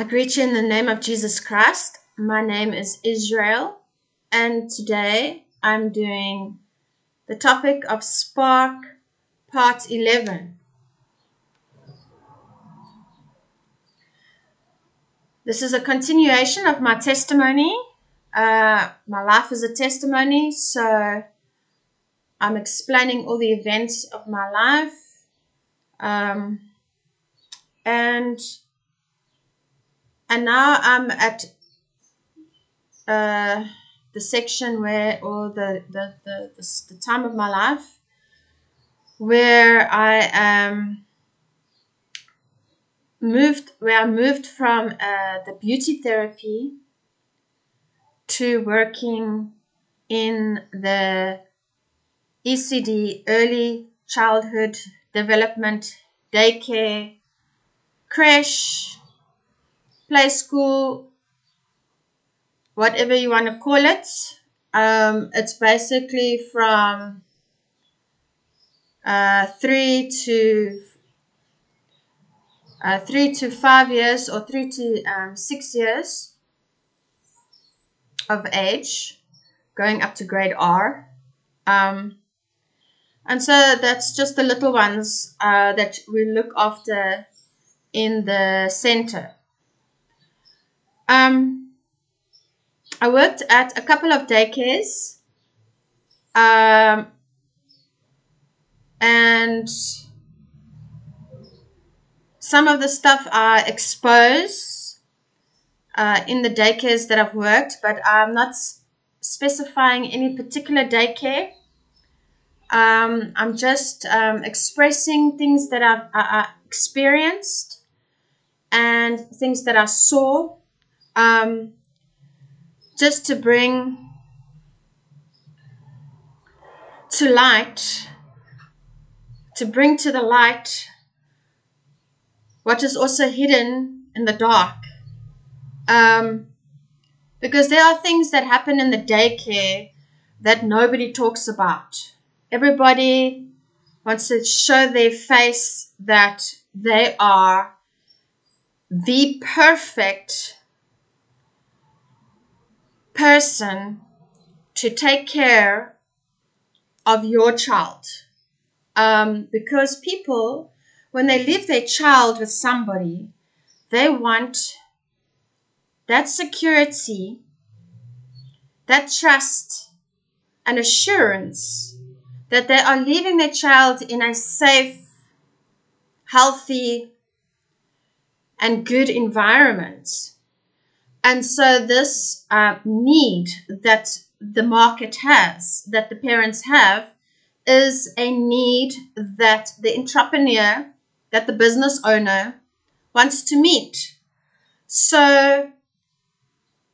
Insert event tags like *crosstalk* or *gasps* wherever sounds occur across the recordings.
I greet you in the name of Jesus Christ. My name is Israel, and today I'm doing the topic of Spark Part 11. This is a continuation of my testimony. Uh, my life is a testimony, so I'm explaining all the events of my life. Um, and and now I'm at uh, the section where, or the, the, the, the, the time of my life where I am moved, where I moved from uh, the beauty therapy to working in the ECD, early childhood development, daycare, creche, play school, whatever you want to call it. Um, it's basically from uh, three to uh, three to five years or three to um, six years of age, going up to grade R. Um, and so that's just the little ones uh, that we look after in the center. Um, I worked at a couple of daycares. Um, and some of the stuff I expose uh, in the daycares that I've worked, but I'm not specifying any particular daycare. Um, I'm just um, expressing things that I've uh, experienced and things that I saw um, just to bring to light, to bring to the light what is also hidden in the dark. Um, because there are things that happen in the daycare that nobody talks about. Everybody wants to show their face that they are the perfect person to take care of your child. Um, because people, when they leave their child with somebody, they want that security, that trust, and assurance that they are leaving their child in a safe, healthy, and good environment. And so this uh, need that the market has, that the parents have, is a need that the entrepreneur, that the business owner wants to meet. So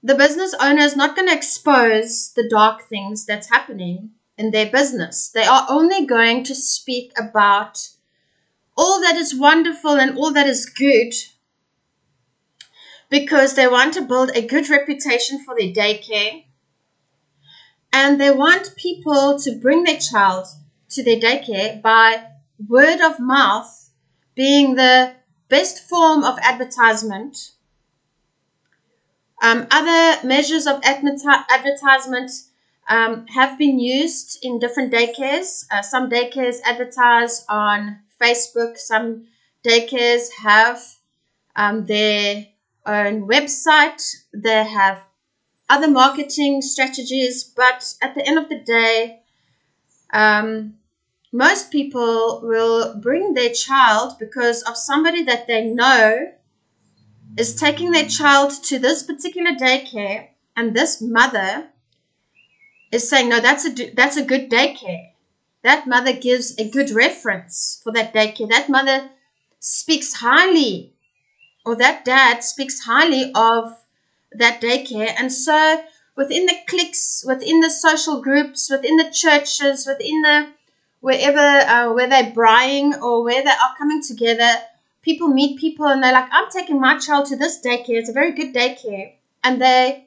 the business owner is not going to expose the dark things that's happening in their business. They are only going to speak about all that is wonderful and all that is good because they want to build a good reputation for their daycare and they want people to bring their child to their daycare by word of mouth being the best form of advertisement. Um, other measures of advertisement um, have been used in different daycares. Uh, some daycares advertise on Facebook, some daycares have um, their own website, they have other marketing strategies, but at the end of the day, um, most people will bring their child because of somebody that they know is taking their child to this particular daycare, and this mother is saying, "No, that's a that's a good daycare." That mother gives a good reference for that daycare. That mother speaks highly or that dad speaks highly of that daycare. And so within the cliques, within the social groups, within the churches, within the wherever uh, where they're buying or where they are coming together, people meet people and they're like, I'm taking my child to this daycare. It's a very good daycare. And they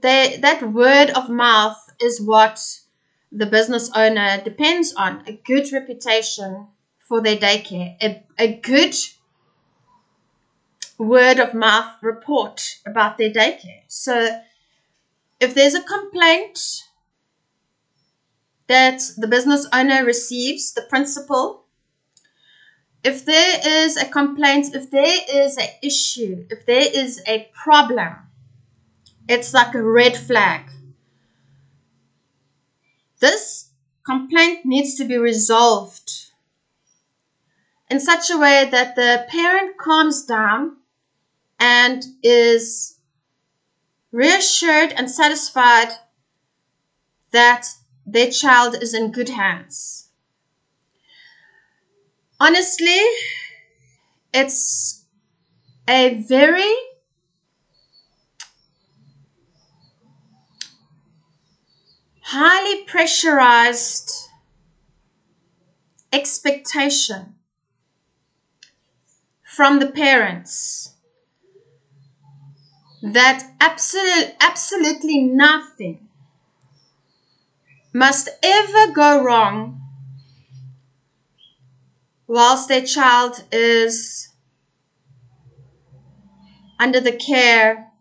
they that word of mouth is what the business owner depends on. A good reputation for their daycare. A, a good word of mouth report about their daycare. So if there's a complaint that the business owner receives, the principal, if there is a complaint, if there is an issue, if there is a problem, it's like a red flag. This complaint needs to be resolved in such a way that the parent calms down and is reassured and satisfied that their child is in good hands. Honestly, it's a very highly pressurized expectation from the parents that absolute, absolutely nothing must ever go wrong whilst their child is under the care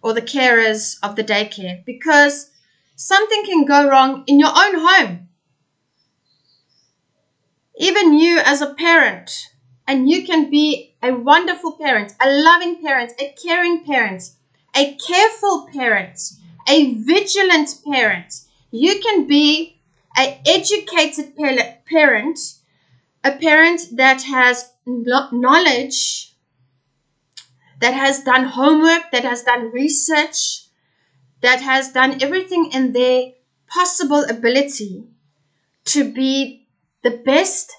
or the carers of the daycare because something can go wrong in your own home. Even you as a parent and you can be a wonderful parent, a loving parent, a caring parent, a careful parent, a vigilant parent. You can be an educated parent, a parent that has knowledge, that has done homework, that has done research, that has done everything in their possible ability to be the best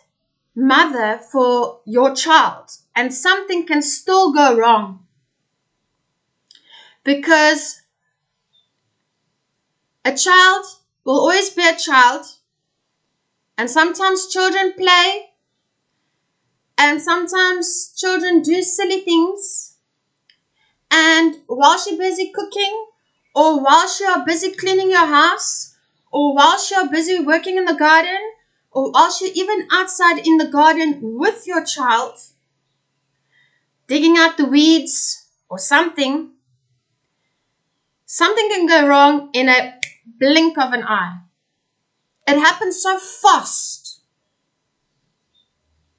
mother for your child, and something can still go wrong. Because a child will always be a child, and sometimes children play, and sometimes children do silly things. And while she's busy cooking, or while you are busy cleaning your house, or while you are busy working in the garden, or whilst you're even outside in the garden with your child, digging out the weeds or something, something can go wrong in a blink of an eye. It happens so fast.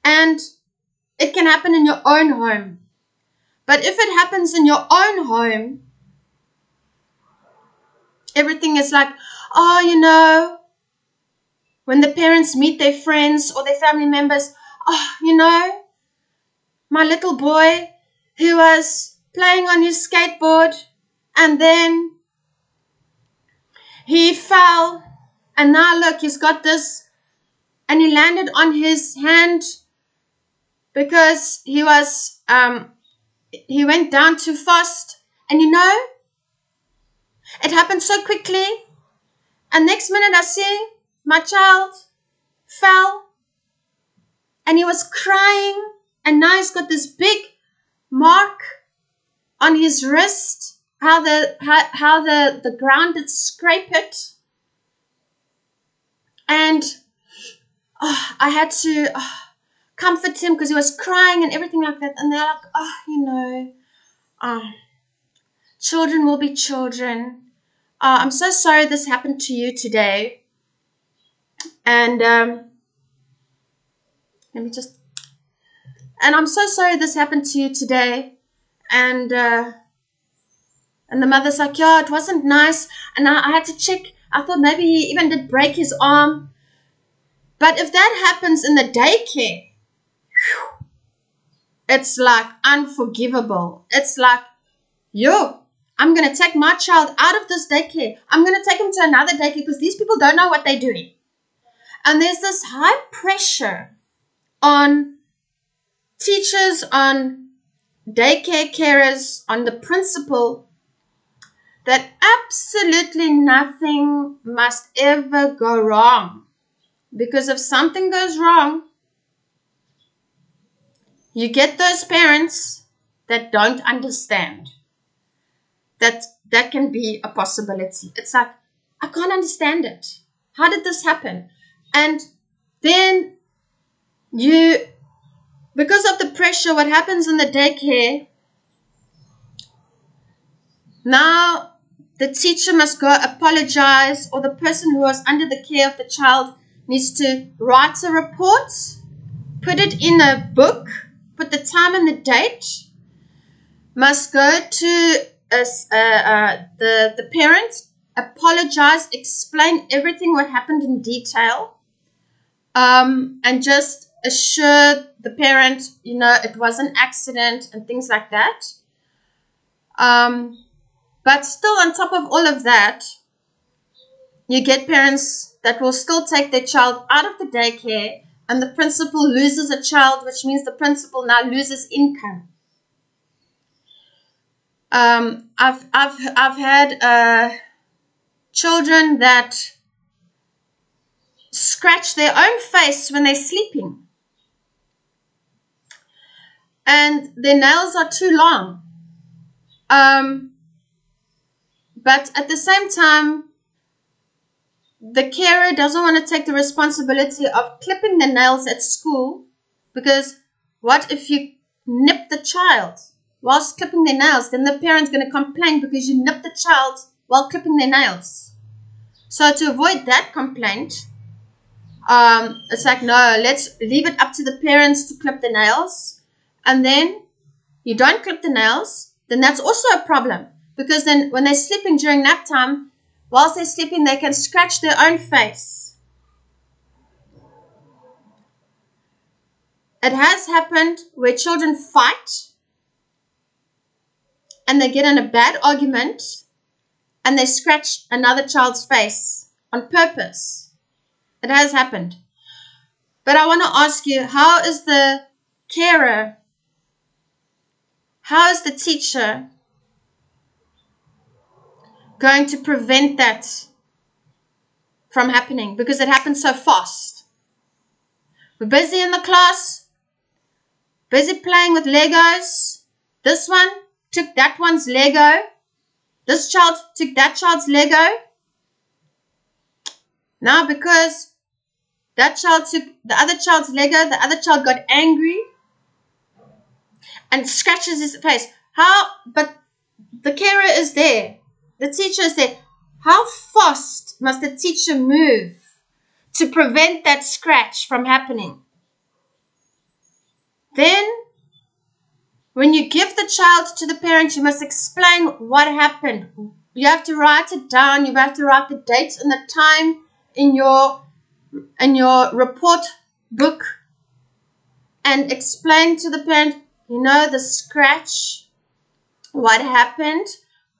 And it can happen in your own home. But if it happens in your own home, everything is like, oh, you know, when the parents meet their friends or their family members, oh, you know, my little boy who was playing on his skateboard and then he fell and now look, he's got this and he landed on his hand because he was um he went down too fast and you know it happened so quickly and next minute I see my child fell and he was crying. And now he's got this big mark on his wrist how the how, how the the ground did scrape it. And oh, i had to oh, comfort him because he was crying and everything like that. And they're like oh you know oh, children will be children. Oh, i'm so sorry this happened to you today and um, let me just. And I'm so sorry this happened to you today. And uh, and the mother's like, yeah, it wasn't nice. And I, I had to check. I thought maybe he even did break his arm. But if that happens in the daycare, it's like unforgivable. It's like, yo, I'm going to take my child out of this daycare. I'm going to take him to another daycare because these people don't know what they're doing. And there's this high pressure on teachers, on daycare carers, on the principal that absolutely nothing must ever go wrong. Because if something goes wrong, you get those parents that don't understand that that can be a possibility. It's like, I can't understand it. How did this happen? And then you because of the pressure, what happens in the daycare, now the teacher must go apologize, or the person who was under the care of the child needs to write a report, put it in a book, put the time and the date, must go to uh, uh, the, the parent, apologize, explain everything what happened in detail, um, and just assure the parent, you know, it was an accident and things like that. Um, but still, on top of all of that, you get parents that will still take their child out of the daycare, and the principal loses a child, which means the principal now loses income. Um, I've, I've, I've had uh, children that scratch their own face when they're sleeping and their nails are too long. Um, but at the same time, the carer doesn't want to take the responsibility of clipping the nails at school because what if you nip the child whilst clipping their nails? Then the parent's going to complain because you nipped the child while clipping their nails. So to avoid that complaint, um, it's like, no, let's leave it up to the parents to clip the nails. And then you don't clip the nails, then that's also a problem because then when they're sleeping during nap time, whilst they're sleeping, they can scratch their own face. It has happened where children fight and they get in a bad argument and they scratch another child's face on purpose. It has happened. But I want to ask you how is the carer, how is the teacher going to prevent that from happening because it happens so fast. We're busy in the class, busy playing with Legos. This one took that one's Lego. This child took that child's Lego. Now, because that child took the other child's Lego, the other child got angry and scratches his face. How? But the carer is there. The teacher is there. How fast must the teacher move to prevent that scratch from happening? Then, when you give the child to the parent, you must explain what happened. You have to write it down. You have to write the dates and the time in your in your report book and explain to the parent, you know, the scratch, what happened,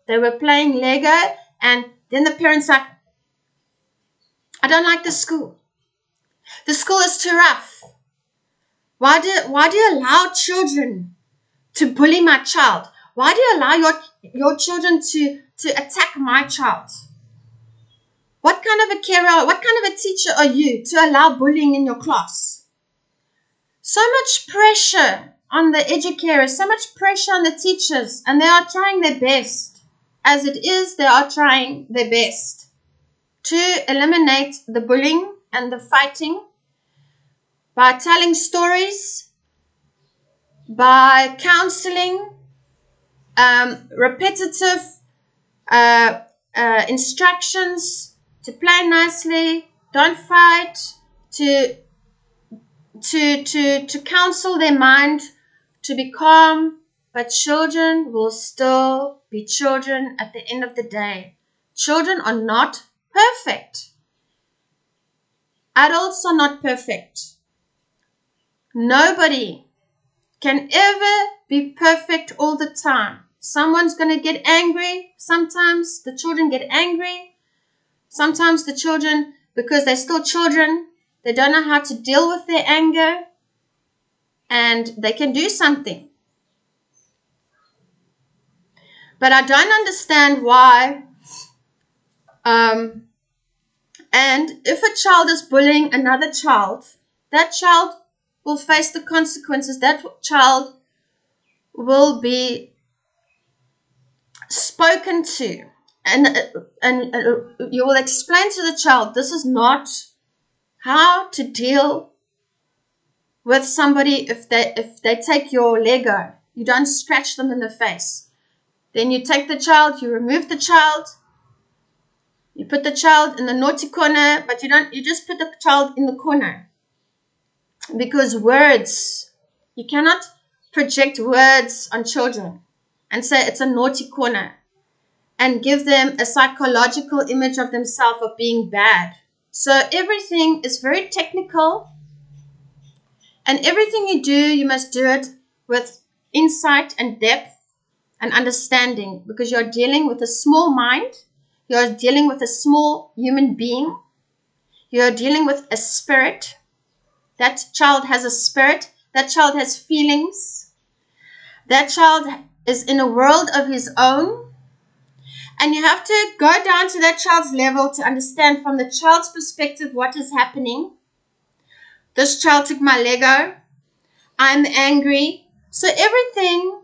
they were playing Lego, and then the parents like, I don't like the school. The school is too rough. Why do why do you allow children to bully my child? Why do you allow your your children to to attack my child? What kind of a carer, what kind of a teacher are you to allow bullying in your class? So much pressure on the educators, so much pressure on the teachers, and they are trying their best. As it is, they are trying their best to eliminate the bullying and the fighting by telling stories, by counseling, um, repetitive uh, uh, instructions to play nicely, don't fight, to to to to counsel their mind to be calm, but children will still be children at the end of the day. Children are not perfect. Adults are not perfect. Nobody can ever be perfect all the time. Someone's going to get angry. Sometimes the children get angry. Sometimes the children, because they're still children, they don't know how to deal with their anger and they can do something. But I don't understand why. Um, and if a child is bullying another child, that child will face the consequences. That child will be spoken to. And, and uh, you will explain to the child this is not how to deal with somebody if they if they take your Lego. You don't scratch them in the face. Then you take the child, you remove the child, you put the child in the naughty corner, but you don't you just put the child in the corner. Because words, you cannot project words on children and say it's a naughty corner and give them a psychological image of themselves of being bad. So everything is very technical and everything you do, you must do it with insight and depth and understanding because you're dealing with a small mind, you're dealing with a small human being, you're dealing with a spirit. That child has a spirit, that child has feelings, that child is in a world of his own. And you have to go down to that child's level to understand from the child's perspective what is happening this child took my Lego. I'm angry. So everything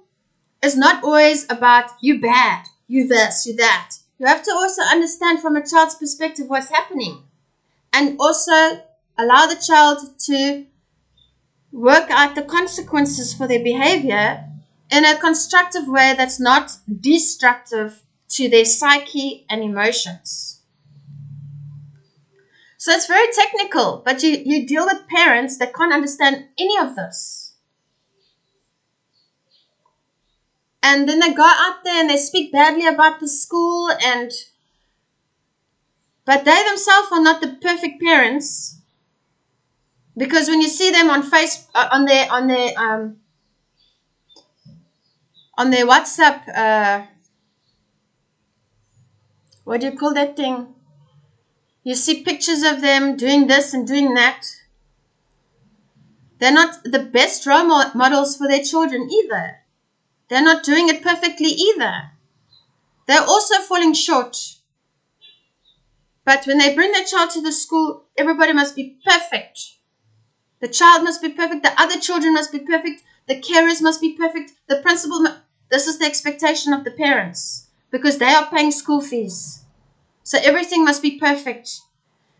is not always about you bad, you this, you that. You have to also understand from a child's perspective what's happening. And also allow the child to work out the consequences for their behavior in a constructive way that's not destructive to their psyche and emotions. So it's very technical, but you, you deal with parents that can't understand any of this. And then they go out there and they speak badly about the school and but they themselves are not the perfect parents because when you see them on face uh, on their on their um on their WhatsApp uh what do you call that thing you see pictures of them doing this and doing that. They're not the best role models for their children either. They're not doing it perfectly either. They're also falling short. But when they bring their child to the school, everybody must be perfect. The child must be perfect. The other children must be perfect. The carers must be perfect. The principal. This is the expectation of the parents because they are paying school fees. So everything must be perfect.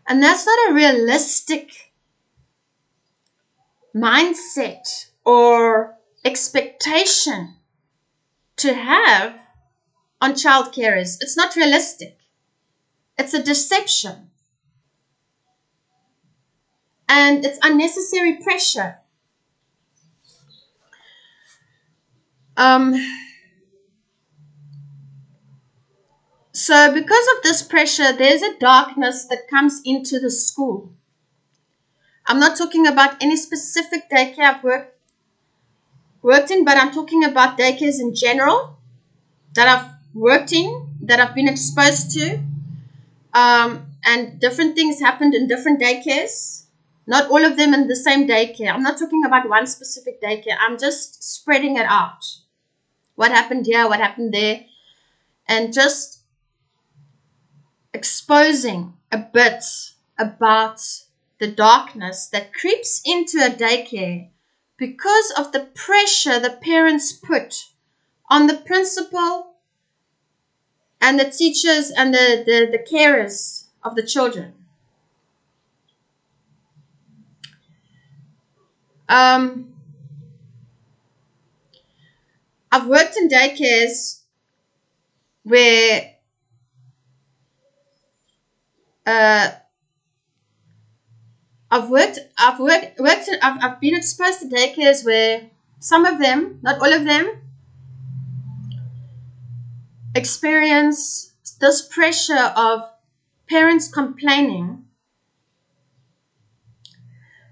And that's not a realistic mindset or expectation to have on child carers. It's not realistic. It's a deception. And it's unnecessary pressure. Um, So, because of this pressure, there's a darkness that comes into the school. I'm not talking about any specific daycare I've worked, worked in, but I'm talking about daycares in general that I've worked in, that I've been exposed to. Um, and different things happened in different daycares. Not all of them in the same daycare. I'm not talking about one specific daycare. I'm just spreading it out. What happened here, what happened there. And just exposing a bit about the darkness that creeps into a daycare because of the pressure the parents put on the principal and the teachers and the, the, the carers of the children. Um, I've worked in daycares where uh, I've worked, I've worked, worked, I've, I've been exposed to daycares where some of them, not all of them, experience this pressure of parents complaining.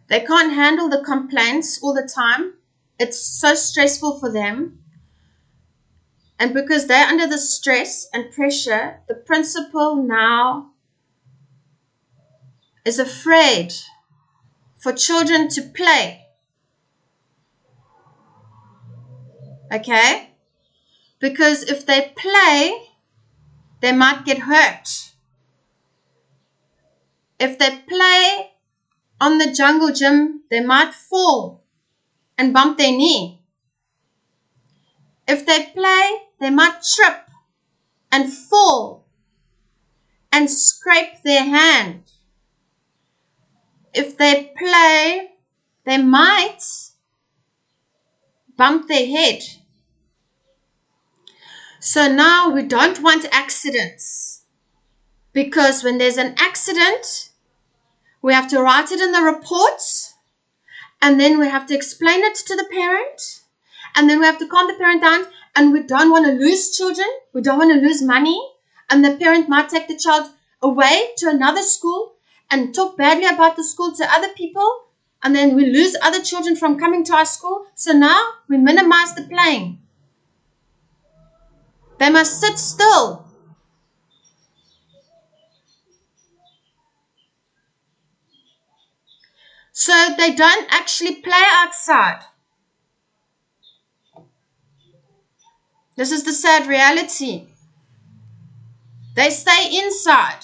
They can't handle the complaints all the time. It's so stressful for them. And because they're under the stress and pressure, the principal now is afraid for children to play. Okay? Because if they play, they might get hurt. If they play on the jungle gym, they might fall and bump their knee. If they play, they might trip and fall and scrape their hand if they play, they might bump their head. So now we don't want accidents because when there's an accident, we have to write it in the report and then we have to explain it to the parent and then we have to calm the parent down and we don't want to lose children. We don't want to lose money and the parent might take the child away to another school and talk badly about the school to other people and then we lose other children from coming to our school. So now we minimize the playing. They must sit still. So they don't actually play outside. This is the sad reality. They stay inside.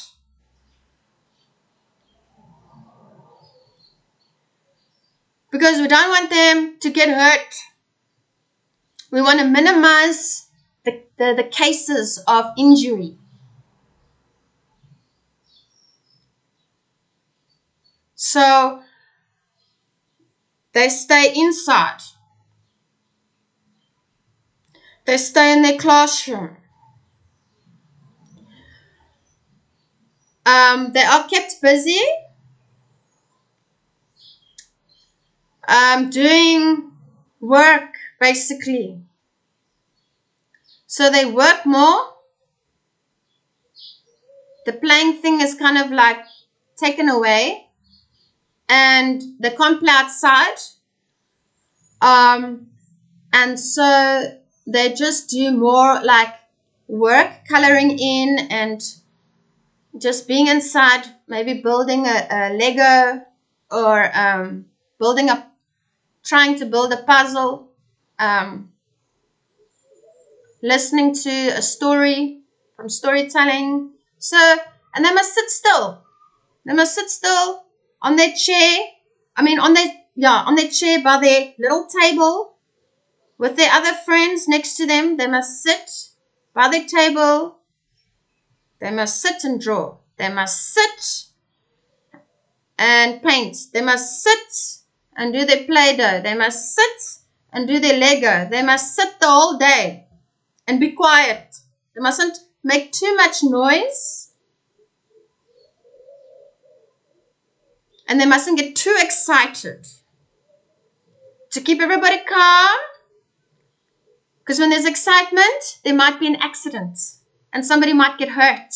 Because we don't want them to get hurt. We want to minimize the, the, the cases of injury. So they stay inside. They stay in their classroom. Um, they are kept busy um, doing work basically. So they work more. The playing thing is kind of like taken away. And they can't play outside. Um, and so they just do more like work, coloring in and just being inside, maybe building a, a Lego or um, building a, trying to build a puzzle. Um, listening to a story from storytelling. So, and they must sit still. They must sit still on their chair. I mean, on their, yeah, on their chair by their little table with their other friends next to them. They must sit by their table. They must sit and draw. They must sit and paint. They must sit and do their Play-Doh. They must sit and do their Lego. They must sit the whole day and be quiet. They mustn't make too much noise. And they mustn't get too excited. To keep everybody calm. Because when there's excitement, there might be an accident. And somebody might get hurt.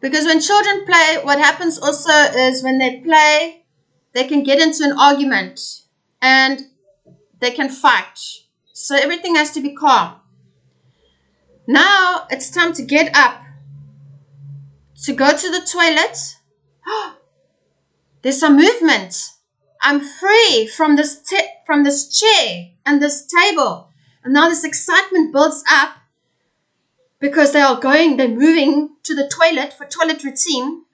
Because when children play, what happens also is when they play, they can get into an argument. And they can fight. So everything has to be calm. Now it's time to get up, to go to the toilet. *gasps* There's some movement. I'm free from this from this chair and this table. And now this excitement builds up because they are going, they're moving to the toilet for toilet routine.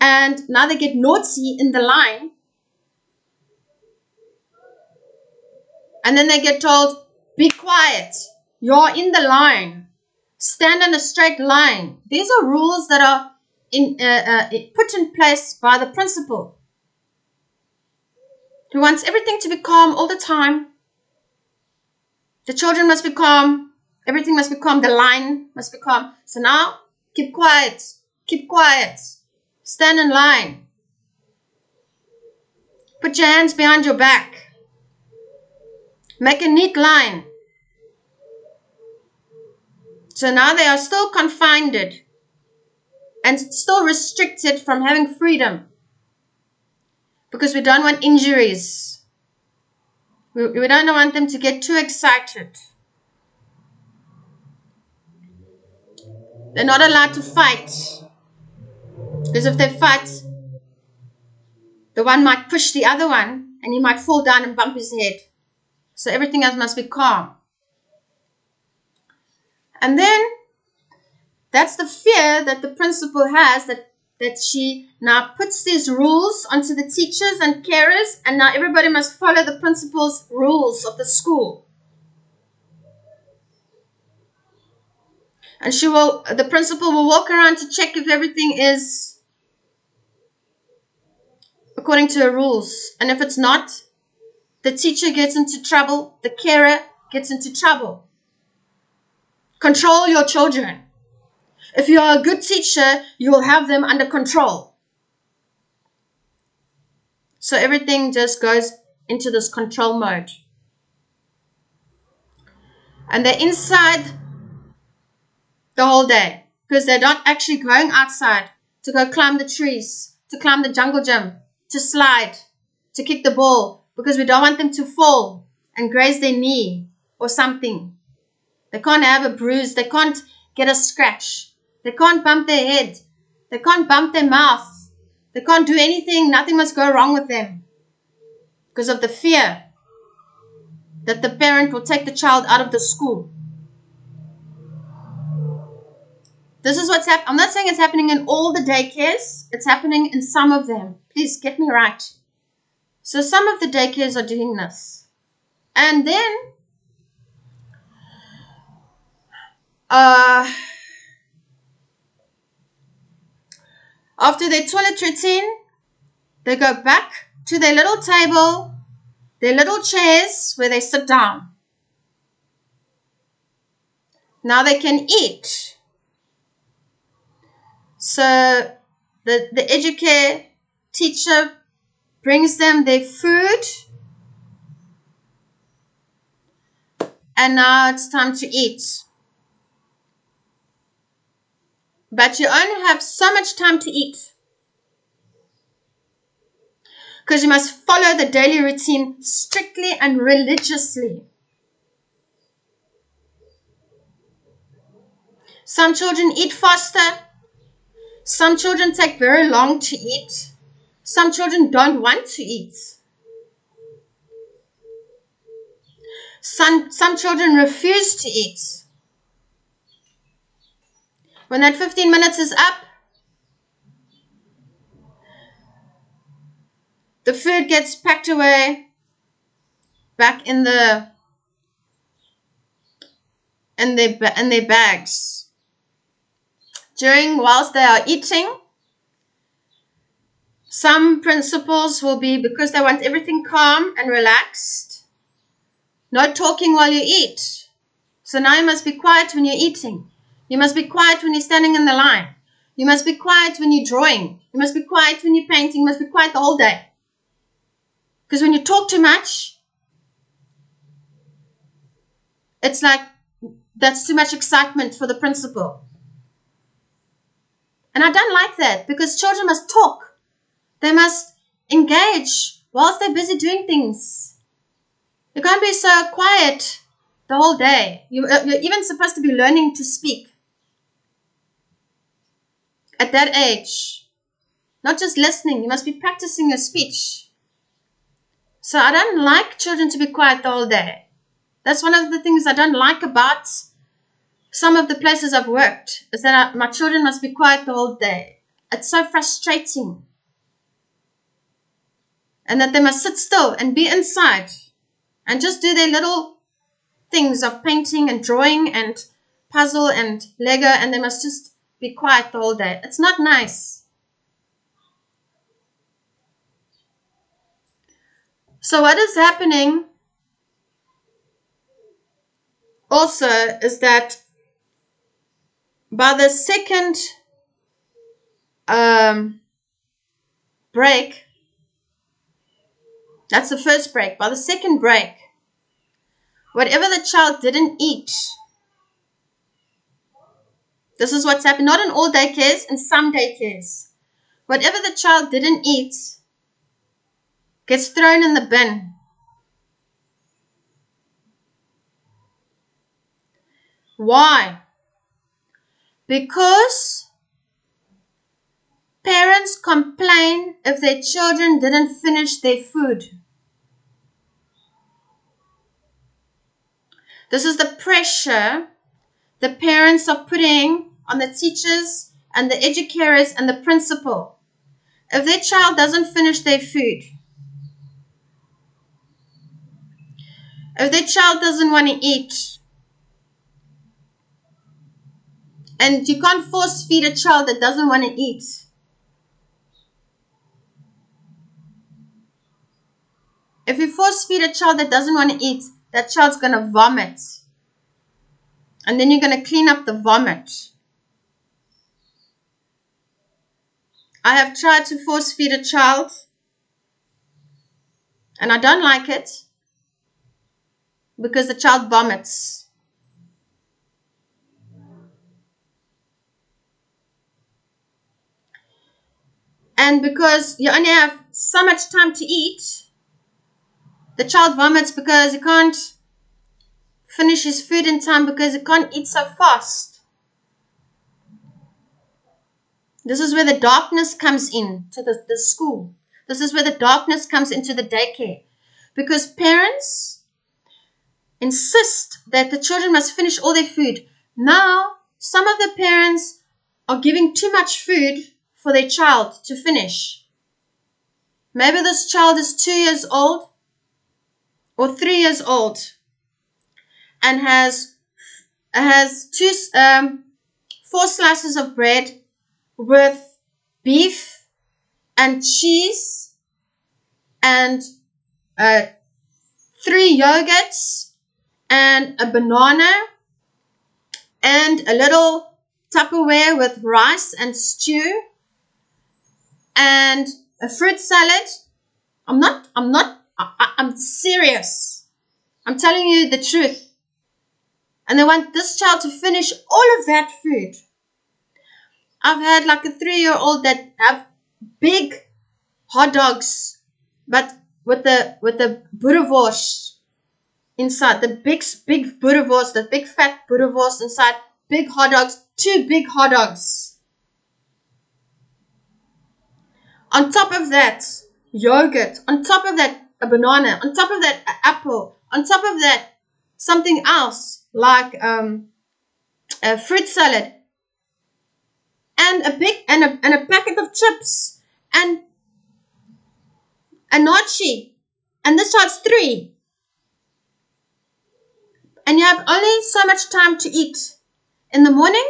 And now they get naughty in the line And then they get told, be quiet. You're in the line. Stand in a straight line. These are rules that are in, uh, uh, put in place by the principal who wants everything to be calm all the time. The children must be calm. Everything must be calm. The line must be calm. So now, keep quiet. Keep quiet. Stand in line. Put your hands behind your back. Make a neat line. So now they are still confined and still restricted from having freedom because we don't want injuries. We, we don't want them to get too excited. They're not allowed to fight because if they fight, the one might push the other one and he might fall down and bump his head. So everything else must be calm. And then that's the fear that the principal has that, that she now puts these rules onto the teachers and carers, and now everybody must follow the principal's rules of the school. And she will, the principal will walk around to check if everything is according to her rules. And if it's not, the teacher gets into trouble, the carer gets into trouble. Control your children. If you are a good teacher, you will have them under control. So everything just goes into this control mode. And they're inside the whole day because they're not actually going outside to go climb the trees, to climb the jungle gym, to slide, to kick the ball because we don't want them to fall and graze their knee or something. They can't have a bruise, they can't get a scratch, they can't bump their head, they can't bump their mouth, they can't do anything, nothing must go wrong with them because of the fear that the parent will take the child out of the school. This is what's happening. I'm not saying it's happening in all the daycares. It's happening in some of them. Please get me right. So some of the daycares are doing this. And then uh, after their toilet routine, they go back to their little table, their little chairs where they sit down. Now they can eat. So the, the educare teacher brings them their food. And now it's time to eat. But you only have so much time to eat. Because you must follow the daily routine strictly and religiously. Some children eat faster, some children take very long to eat. Some children don't want to eat. Some, some children refuse to eat. When that 15 minutes is up, the food gets packed away back in the in their in their bags during whilst they are eating. Some principals will be because they want everything calm and relaxed. No talking while you eat. So now you must be quiet when you're eating. You must be quiet when you're standing in the line. You must be quiet when you're drawing. You must be quiet when you're painting. You must be quiet the whole day. Because when you talk too much, it's like that's too much excitement for the principal. And I don't like that because children must talk. They must engage whilst they're busy doing things. You can't be so quiet the whole day. You, are uh, even supposed to be learning to speak at that age. Not just listening, you must be practicing your speech. So I don't like children to be quiet whole day. That's one of the things I don't like about some of the places I've worked is that I, my children must be quiet the whole day. It's so frustrating. And that they must sit still and be inside and just do their little things of painting and drawing and puzzle and Lego and they must just be quiet the whole day. It's not nice. So, what is happening also is that by the second um, break, that's the first break. By the second break, whatever the child didn't eat, this is what's happened, not in all daycares, in some daycares. Whatever the child didn't eat gets thrown in the bin. Why? Because parents complain if their children didn't finish their food. This is the pressure the parents are putting on the teachers and the educators and the principal. If their child doesn't finish their food, if their child doesn't want to eat, And you can't force feed a child that doesn't want to eat. If you force feed a child that doesn't want to eat, that child's going to vomit. And then you're going to clean up the vomit. I have tried to force feed a child and I don't like it because the child vomits. And because you only have so much time to eat, the child vomits because he can't finish his food in time because he can't eat so fast. This is where the darkness comes in to the, the school. This is where the darkness comes into the daycare. Because parents insist that the children must finish all their food. Now, some of the parents are giving too much food for their child to finish. Maybe this child is two years old or three years old and has has two um, four slices of bread with beef and cheese and uh, three yogurts and a banana and a little Tupperware with rice and stew and a fruit salad. I'm not, I'm not, I, I'm serious. I'm telling you the truth. And they want this child to finish all of that food. I've had like a three year old that have big hot dogs, but with the with the boerewors inside, the big big boerewors, the big fat boerewors inside, big hot dogs, two big hot dogs. On top of that, yogurt. On top of that, a banana. On top of that, an apple. On top of that, something else like um, a fruit salad and a big and a, and a packet of chips. And a naartjie and this child's three. And you have only so much time to eat in the morning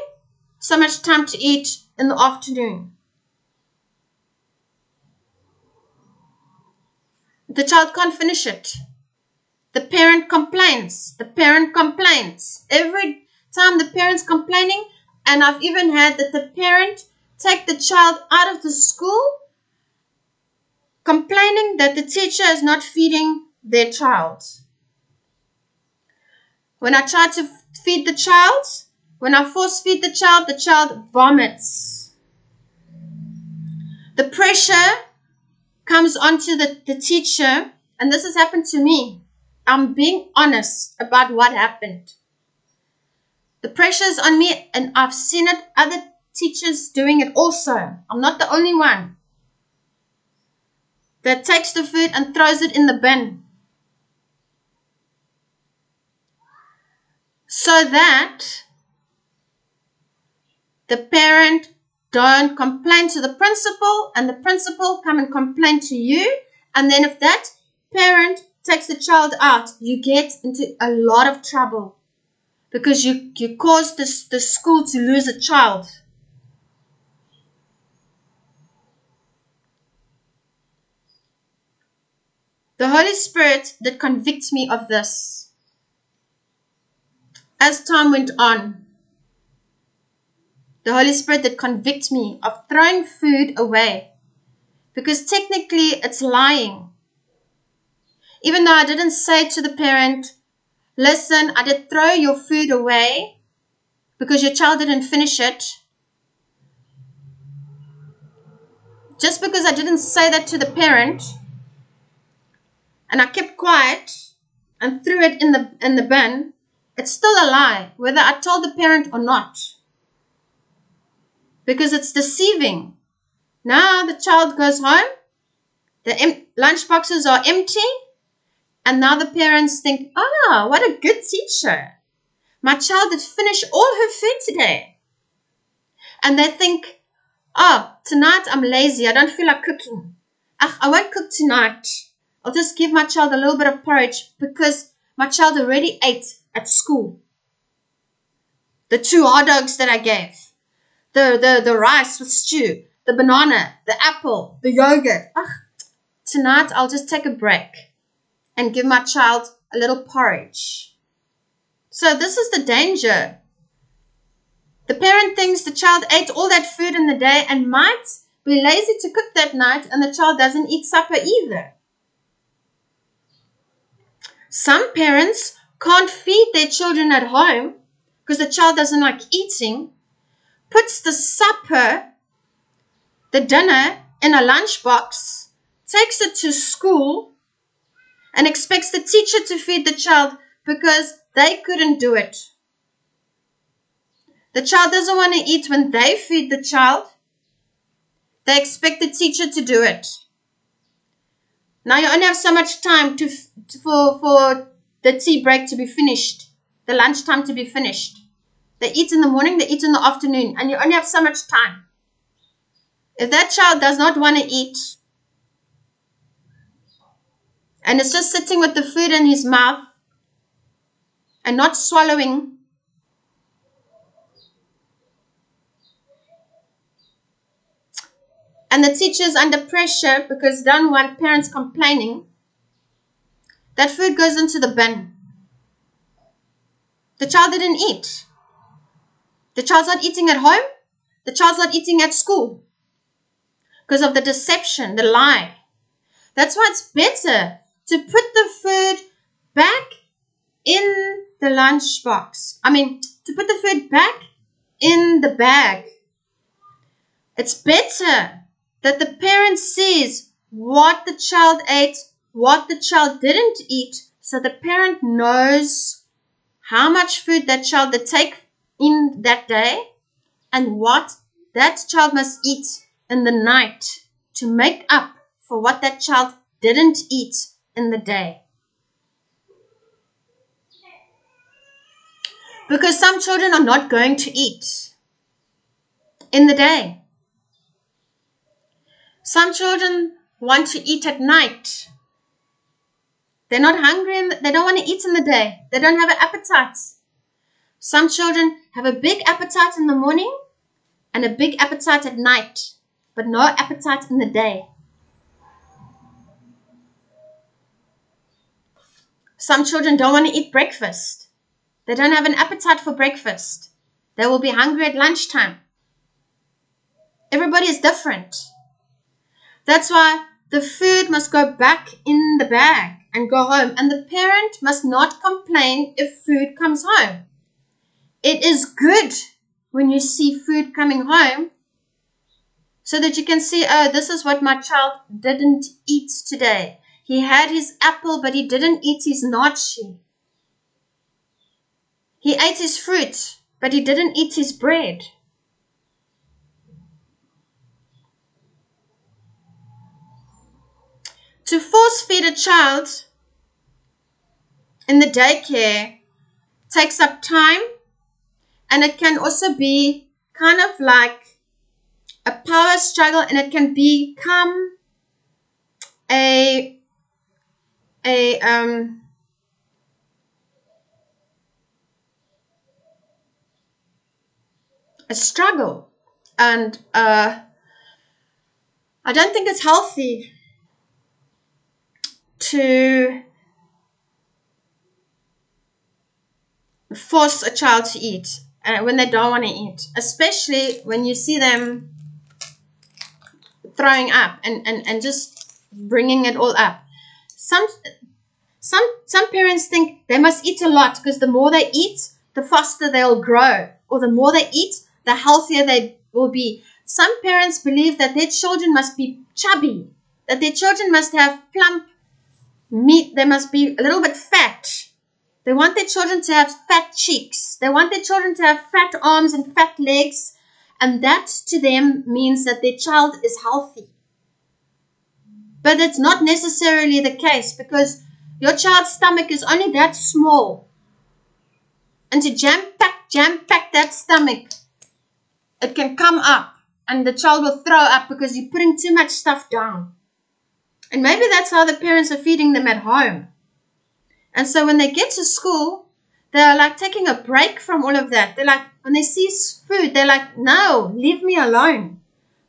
so much time to eat in the afternoon. The child can't finish it. The parent complains. The parent complains. Every time the parent's complaining and I've even had that the parent take the child out of the school complaining that the teacher is not feeding their child. When I try to feed the child, when I force feed the child, the child vomits. The pressure comes onto the, the teacher, and this has happened to me. I'm being honest about what happened. The pressure is on me, and I've seen it other teachers doing it also. I'm not the only one that takes the food and throws it in the bin. So that the parent don't complain to the principal and the principal come and complain to you. And then if that parent takes the child out, you get into a lot of trouble because you, you caused this, the school to lose a child. The Holy Spirit did convict me of this. As time went on, the Holy Spirit did convict me of throwing food away because technically it's lying. Even though I didn't say to the parent, Listen, I did throw your food away because your child didn't finish it. Just because I didn't say that to the parent and I kept quiet and threw it in the in the bin, it's still a lie, whether I told the parent or not. Because it's deceiving. Now the child goes home, the lunch boxes are empty, and now the parents think, ah, what a good teacher. My child did finish all her food today. And they think, oh, tonight I'm lazy. I don't feel like cooking. Ach, I won't cook tonight. I'll just give my child a little bit of porridge because my child already ate at school. the two hot dogs that I gave, the, the, the rice with stew, the banana, the apple, the yogurt. Ugh, tonight I'll just take a break and give my child a little porridge. So this is the danger. The parent thinks the child ate all that food in the day and might be lazy to cook that night and the child doesn't eat supper either. Some parents can't feed their children at home because the child doesn't like eating, puts the supper, the dinner, in a lunchbox, takes it to school, and expects the teacher to feed the child because they couldn't do it. The child doesn't want to eat when they feed the child. They expect the teacher to do it. Now you only have so much time to, for, for the tea break to be finished, the lunchtime to be finished. They eat in the morning, they eat in the afternoon, and you only have so much time. If that child does not want to eat, and is just sitting with the food in his mouth and not swallowing, and the teacher's under pressure because they don't want parents complaining, that food goes into the bin. The child didn't eat. The child's not eating at home. The child's not eating at school because of the deception, the lie. That's why it's better to put the food back in the lunch box. I mean, to put the food back in the bag. It's better that the parent sees what the child ate, what the child didn't eat, so the parent knows how much food that child did take in that day and what that child must eat in the night to make up for what that child didn't eat in the day. Because some children are not going to eat in the day. Some children want to eat at night. They're not hungry and they don't want to eat in the day. They don't have an appetite. Some children have a big appetite in the morning and a big appetite at night, but no appetite in the day. Some children don't want to eat breakfast. They don't have an appetite for breakfast. They will be hungry at lunchtime. Everybody is different. That's why the food must go back in the bag and go home, and the parent must not complain if food comes home. It is good when you see food coming home so that you can see, oh, this is what my child didn't eat today. He had his apple, but he didn't eat his naartjie. He ate his fruit, but he didn't eat his bread. To force feed a child in the daycare takes up time and it can also be kind of like a power struggle and it can become a a um a struggle and uh I don't think it's healthy to force a child to eat uh, when they don't want to eat, especially when you see them throwing up and, and, and just bringing it all up. Some, some, some parents think they must eat a lot because the more they eat, the faster they'll grow, or the more they eat, the healthier they will be. Some parents believe that their children must be chubby, that their children must have plump meat, they must be a little bit fat. They want their children to have fat cheeks. They want their children to have fat arms and fat legs. And that to them means that their child is healthy. But it's not necessarily the case because your child's stomach is only that small. And to jam pack, jam pack that stomach, it can come up and the child will throw up because you're putting too much stuff down. And maybe that's how the parents are feeding them at home. And so when they get to school, they're like taking a break from all of that. They're like, when they see food, they're like, no, leave me alone.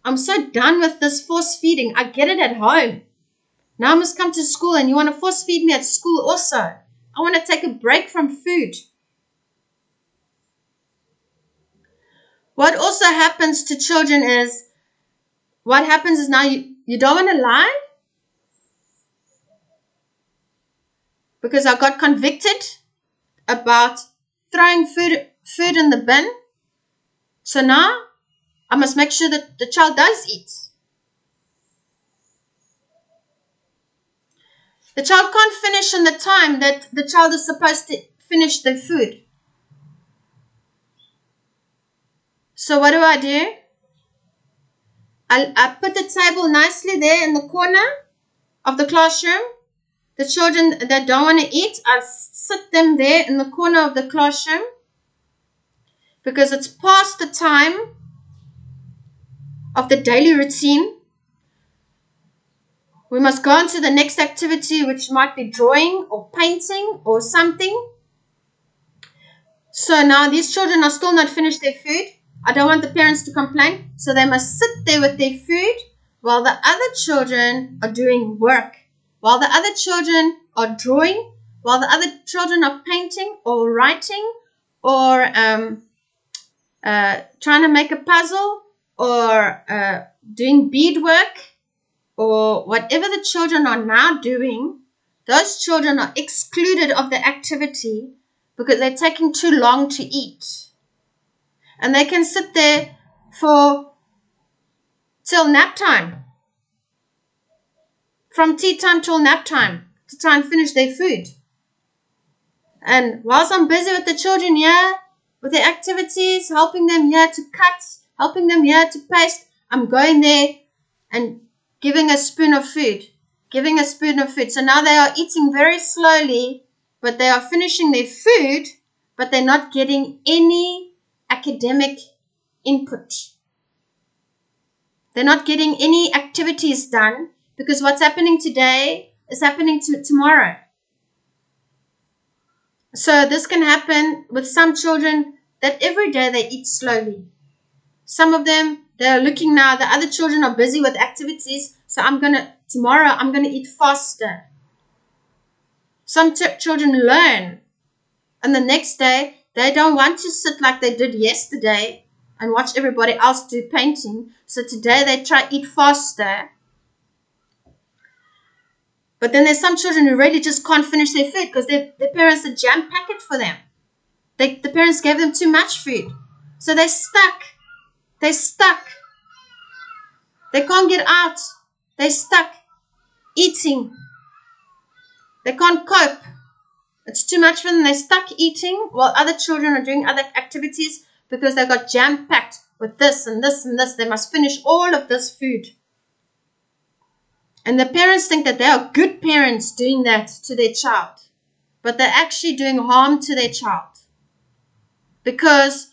I'm so done with this force feeding. I get it at home. Now I must come to school and you want to force feed me at school also. I want to take a break from food. What also happens to children is what happens is now you, you don't want to lie because I got convicted about throwing food food in the bin. So now I must make sure that the child does eat. The child can't finish in the time that the child is supposed to finish the food. So what do I do? I, I put the table nicely there in the corner of the classroom. The children that don't want to eat, I sit them there in the corner of the classroom because it's past the time of the daily routine. We must go on to the next activity, which might be drawing or painting or something. So now these children are still not finished their food. I don't want the parents to complain, so they must sit there with their food while the other children are doing work, while the other children are drawing, while the other children are painting or writing or um, uh, trying to make a puzzle or uh, doing beadwork or whatever the children are now doing, those children are excluded of the activity because they're taking too long to eat and they can sit there for till nap time. From tea time till nap time to try and finish their food. And whilst I'm busy with the children here, with their activities, helping them here to cut, helping them here to paste, I'm going there and giving a spoon of food. Giving a spoon of food. So now they are eating very slowly, but they are finishing their food, but they're not getting any academic input. They're not getting any activities done because what's happening today is happening to tomorrow. So this can happen with some children that every day they eat slowly. Some of them, they're looking now, the other children are busy with activities. So I'm going to, tomorrow, I'm going to eat faster. Some children learn. And the next day, they don't want to sit like they did yesterday and watch everybody else do painting. So today they try eat faster. But then there's some children who really just can't finish their food because their, their parents are jam packed for them. They, the parents gave them too much food. So they're stuck. They're stuck. They can't get out. They're stuck eating. They can't cope. It's too much for them. They're stuck eating while other children are doing other activities because they got jam packed with this and this and this. They must finish all of this food. And the parents think that they are good parents doing that to their child, but they're actually doing harm to their child because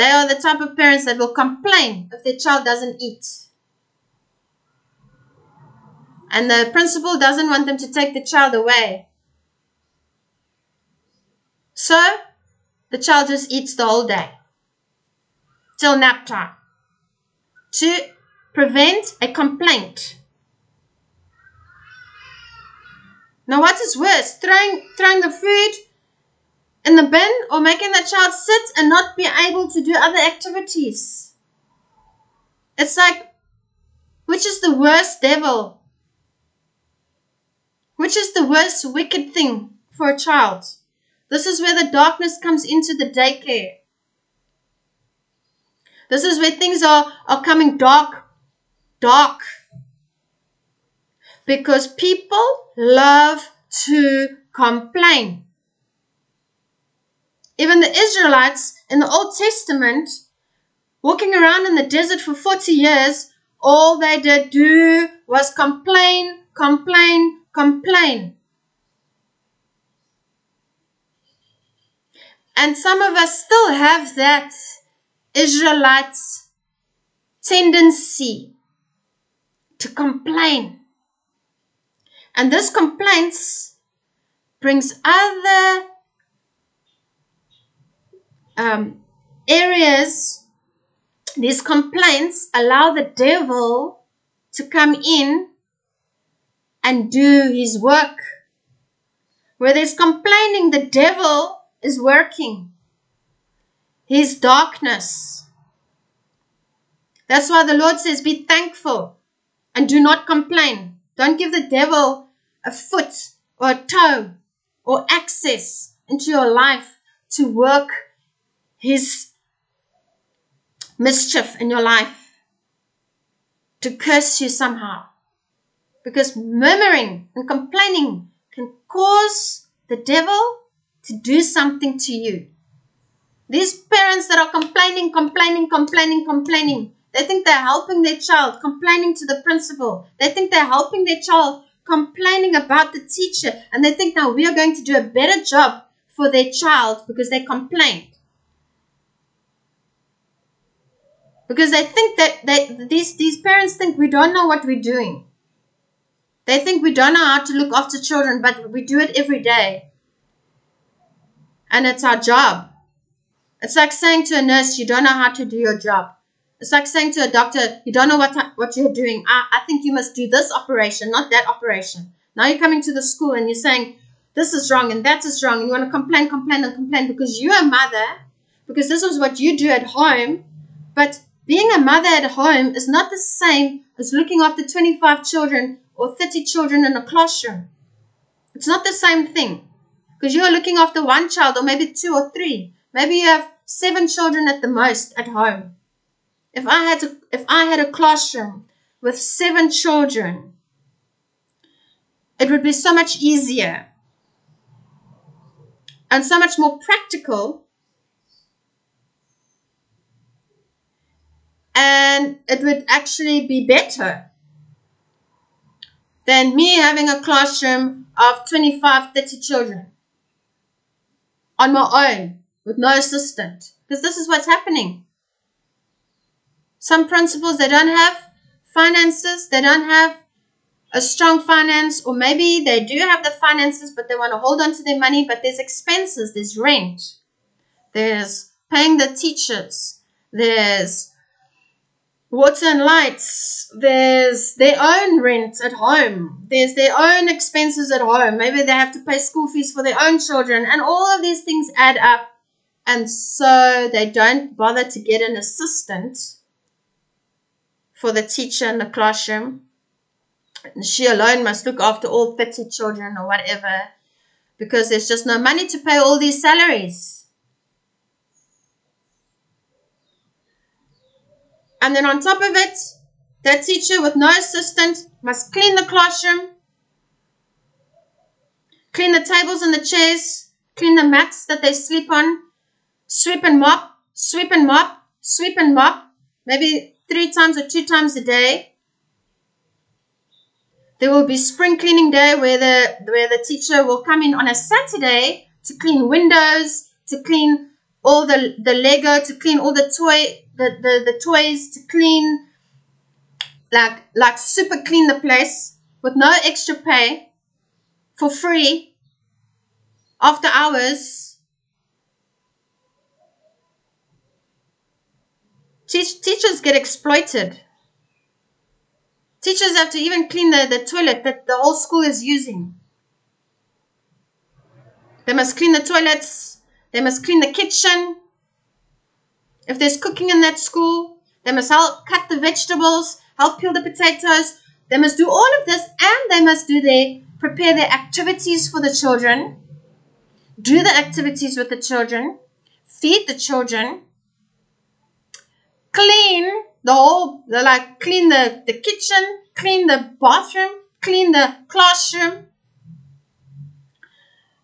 they are the type of parents that will complain if their child doesn't eat. And the principal doesn't want them to take the child away so the child just eats the whole day till nap time to prevent a complaint. Now, what is worse, throwing, throwing the food in the bin or making the child sit and not be able to do other activities? It's like, which is the worst devil? Which is the worst wicked thing for a child? This is where the darkness comes into the daycare. This is where things are, are coming dark, dark. Because people love to complain. Even the Israelites in the Old Testament, walking around in the desert for 40 years, all they did do was complain, complain, complain. And some of us still have that Israelite tendency to complain. And this complaints brings other um, areas, these complaints allow the devil to come in and do his work. Where there's complaining, the devil is working. His darkness. That's why the Lord says, Be thankful and do not complain. Don't give the devil a foot or a toe or access into your life to work his mischief in your life, to curse you somehow. Because murmuring and complaining can cause the devil to do something to you. These parents that are complaining, complaining, complaining, complaining, they think they're helping their child, complaining to the principal. They think they're helping their child, complaining about the teacher. And they think now we are going to do a better job for their child because they complained. Because they think that they, these, these parents think we don't know what we're doing. They think we don't know how to look after children, but we do it every day. And it's our job. It's like saying to a nurse, you don't know how to do your job. It's like saying to a doctor, you don't know what, what you're doing. I, I think you must do this operation, not that operation. Now you're coming to the school and you're saying, this is wrong and that is wrong. And you want to complain, complain, and complain because you're a mother, because this is what you do at home. But being a mother at home is not the same as looking after 25 children or 30 children in a classroom. It's not the same thing because you're looking after one child or maybe two or three. Maybe you have seven children at the most at home. If I had to, if I had a classroom with seven children, it would be so much easier and so much more practical and it would actually be better than me having a classroom of 25, 30 children on my own with no assistant. Because this is what's happening. Some principals, they don't have finances, they don't have a strong finance, or maybe they do have the finances, but they want to hold on to their money, but there's expenses, there's rent, there's paying the teachers, there's water and lights, there's their own rent at home, there's their own expenses at home. Maybe they have to pay school fees for their own children, and all of these things add up, and so they don't bother to get an assistant for the teacher in the classroom. She alone must look after all 30 children or whatever because there's just no money to pay all these salaries. And then on top of it, that teacher with no assistant must clean the classroom, clean the tables and the chairs, clean the mats that they sleep on, sweep and mop, sweep and mop, sweep and mop, maybe three times or two times a day. There will be spring cleaning day where the where the teacher will come in on a Saturday to clean windows, to clean all the, the Lego, to clean all the toy the, the, the toys, to clean like like super clean the place with no extra pay for free after hours. Teach, teachers get exploited. Teachers have to even clean the, the toilet that the whole school is using. They must clean the toilets. They must clean the kitchen. If there's cooking in that school, they must help cut the vegetables, help peel the potatoes. They must do all of this and they must do their prepare their activities for the children, do the activities with the children, feed the children, clean the whole, the, like clean the, the kitchen, clean the bathroom, clean the classroom.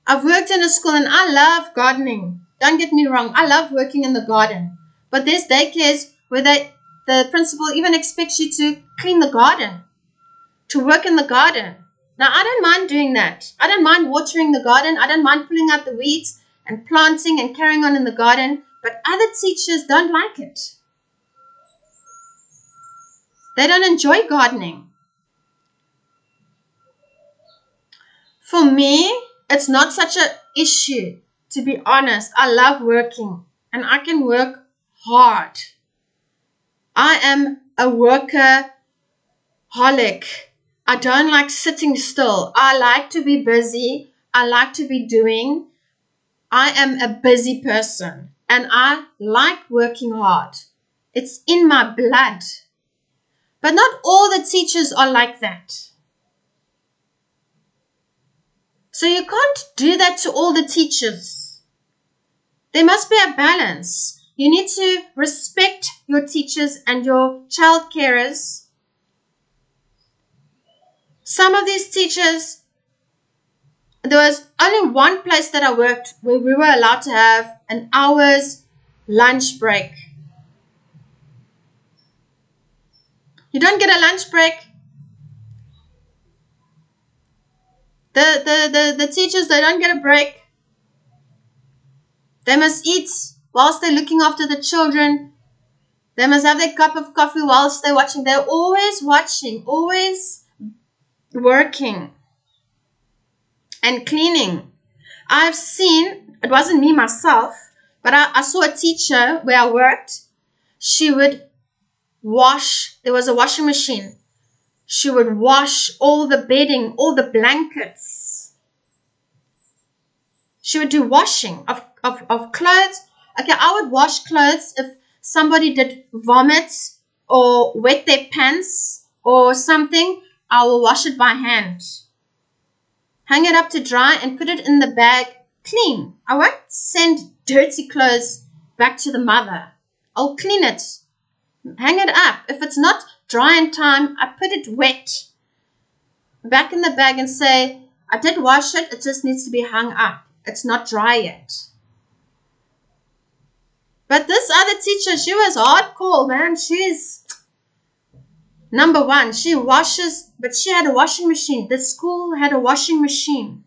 I've worked in a school and I love gardening. Don't get me wrong, I love working in the garden. But there's daycares where they, the principal even expects you to clean the garden, to work in the garden. Now, I don't mind doing that. I don't mind watering the garden. I don't mind pulling out the weeds and planting and carrying on in the garden. But other teachers don't like it. They don't enjoy gardening. For me, it's not such an issue, to be honest. I love working and I can work hard. I am a workaholic. I don't like sitting still. I like to be busy. I like to be doing. I am a busy person and I like working hard. It's in my blood. But not all the teachers are like that. So you can't do that to all the teachers. There must be a balance. You need to respect your teachers and your child carers. Some of these teachers, there was only one place that I worked where we were allowed to have an hour's lunch break. You don't get a lunch break. The, the, the, the teachers, they don't get a break. They must eat whilst they're looking after the children. They must have their cup of coffee whilst they're watching. They're always watching, always working and cleaning. I've seen, it wasn't me myself, but I, I saw a teacher where I worked. She would wash, there was a washing machine. She would wash all the bedding, all the blankets. She would do washing of, of, of clothes. Okay, I would wash clothes if somebody did vomit or wet their pants or something. I will wash it by hand. Hang it up to dry and put it in the bag clean. I won't send dirty clothes back to the mother. I'll clean it hang it up. If it's not dry in time, I put it wet back in the bag and say, I did wash it, it just needs to be hung up. It's not dry yet. But this other teacher, she was hardcore, man. She's number one. She washes, but she had a washing machine. The school had a washing machine.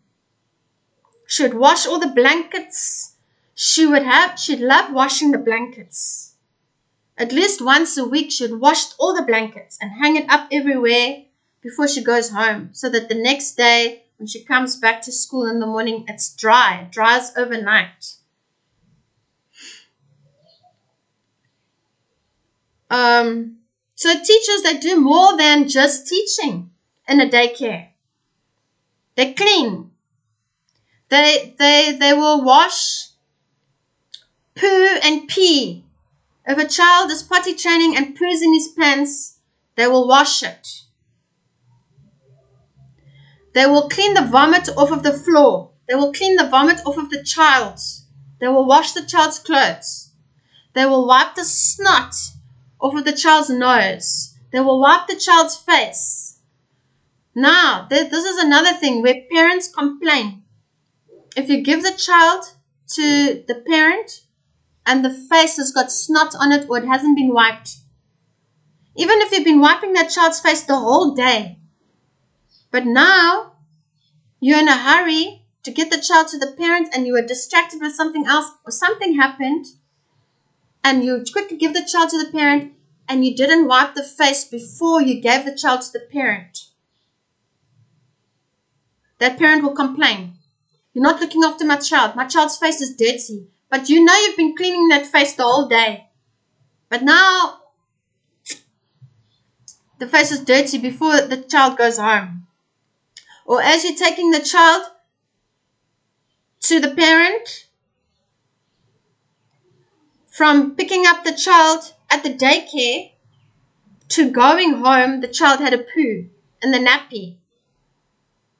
She would wash all the blankets. She would have, she'd love washing the blankets. At least once a week, she'd wash all the blankets and hang it up everywhere before she goes home so that the next day, when she comes back to school in the morning, it's dry, it dries overnight. Um, so teachers, they do more than just teaching in a daycare. They clean. They, they, they will wash, poo and pee if a child is potty training and poos in his pants, they will wash it. They will clean the vomit off of the floor. They will clean the vomit off of the child. They will wash the child's clothes. They will wipe the snot off of the child's nose. They will wipe the child's face. Now, this is another thing where parents complain. If you give the child to the parent, and the face has got snot on it or it hasn't been wiped. Even if you've been wiping that child's face the whole day. But now you're in a hurry to get the child to the parent and you were distracted with something else or something happened and you quickly give the child to the parent and you didn't wipe the face before you gave the child to the parent. That parent will complain. You're not looking after my child. My child's face is dirty. But you know you've been cleaning that face the whole day. But now the face is dirty before the child goes home. Or as you're taking the child to the parent, from picking up the child at the daycare to going home, the child had a poo in the nappy.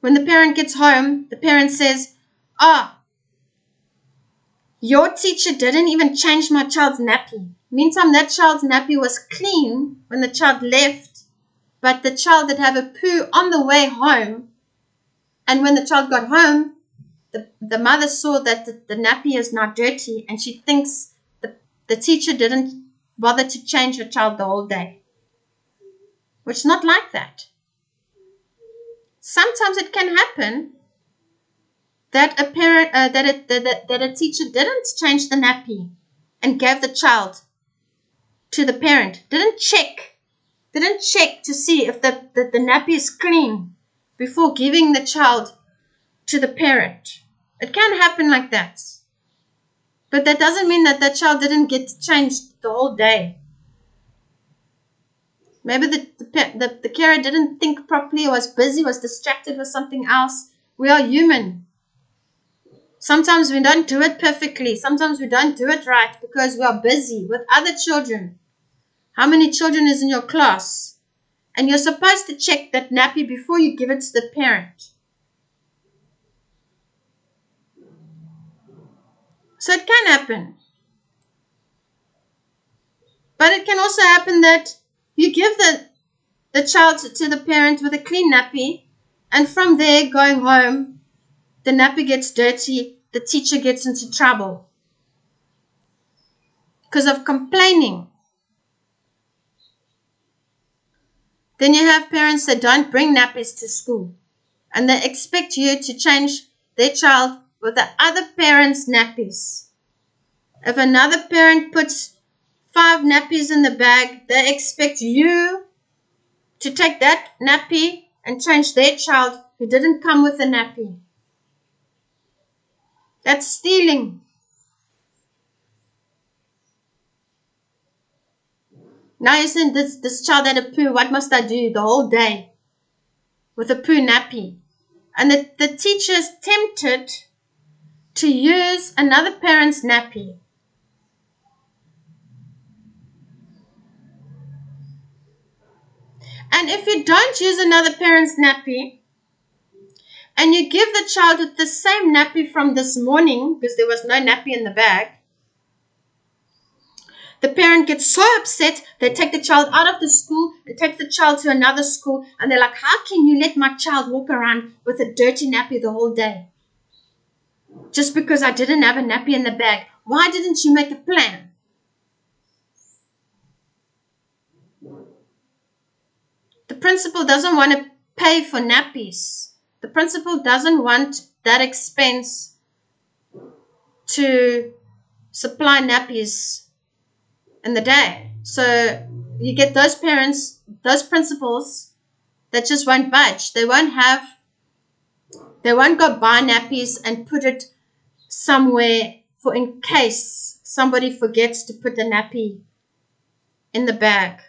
When the parent gets home, the parent says, Ah, your teacher didn't even change my child's nappy. Meantime, that child's nappy was clean when the child left, but the child did have a poo on the way home. And when the child got home, the, the mother saw that the, the nappy is not dirty and she thinks the, the teacher didn't bother to change her child the whole day. Which is not like that. Sometimes it can happen that a parent uh, that, a, that, that a teacher didn't change the nappy and gave the child to the parent didn't check didn't check to see if the, the, the nappy is clean before giving the child to the parent it can happen like that But that doesn't mean that that child didn't get changed the whole day. Maybe the, the, the, the carer didn't think properly, was busy, was distracted with something else. We are human. Sometimes we don't do it perfectly. Sometimes we don't do it right because we are busy with other children. How many children is in your class? And you're supposed to check that nappy before you give it to the parent. So it can happen. But it can also happen that you give the, the child to the parent with a clean nappy, and from there, going home, the nappy gets dirty, the teacher gets into trouble because of complaining. Then you have parents that don't bring nappies to school and they expect you to change their child with the other parent's nappies. If another parent puts five nappies in the bag, they expect you to take that nappy and change their child who didn't come with a nappy. That's stealing. Now you send this, this child had a poo. What must I do the whole day with a poo nappy? And the, the teacher is tempted to use another parent's nappy. And if you don't use another parent's nappy, and you give the child the same nappy from this morning, because there was no nappy in the bag, the parent gets so upset, they take the child out of the school they take the child to another school, and they're like, How can you let my child walk around with a dirty nappy the whole day? Just because I didn't have a nappy in the bag. Why didn't you make a plan? The principal doesn't want to pay for nappies. The principal doesn't want that expense to supply nappies in the day. So you get those parents, those principals that just won't budge. They won't have, they won't go buy nappies and put it somewhere for in case somebody forgets to put the nappy in the bag.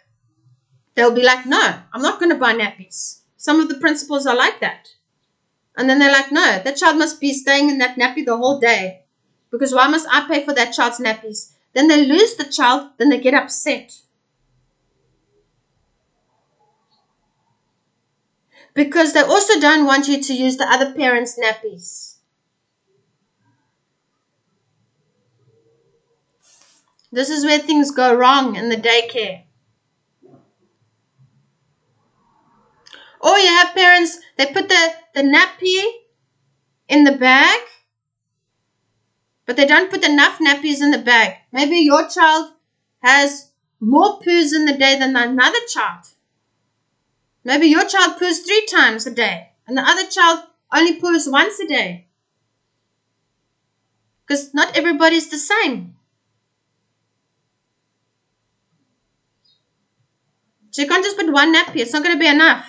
They'll be like, no, I'm not going to buy nappies. Some of the principals are like that. And then they're like, no, that child must be staying in that nappy the whole day. Because why must I pay for that child's nappies? Then they lose the child, then they get upset. Because they also don't want you to use the other parent's nappies. This is where things go wrong in the daycare. Or you have parents, they put the, the nappy in the bag but they don't put enough nappies in the bag. Maybe your child has more poos in the day than another child. Maybe your child poos three times a day and the other child only poos once a day. Because not everybody is the same. So you can't just put one nappy, it's not going to be enough.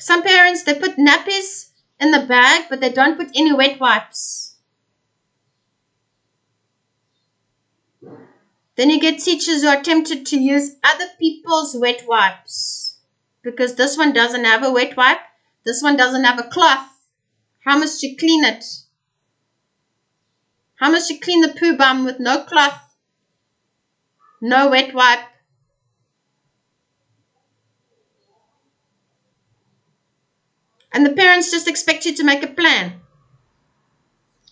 Some parents, they put nappies in the bag, but they don't put any wet wipes. Then you get teachers who are tempted to use other people's wet wipes because this one doesn't have a wet wipe, this one doesn't have a cloth. How must you clean it? How must you clean the poo bum with no cloth, no wet wipe, And the parents just expect you to make a plan.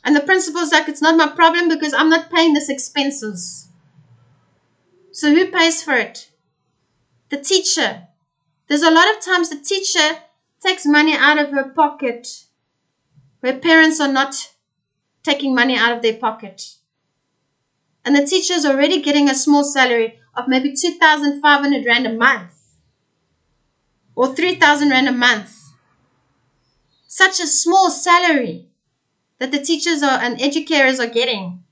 And the principal's like, it's not my problem because I'm not paying this expenses. So who pays for it? The teacher. There's a lot of times the teacher takes money out of her pocket where parents are not taking money out of their pocket. And the teacher is already getting a small salary of maybe 2,500 Rand a month or 3,000 Rand a month such a small salary that the teachers are, and educators are getting.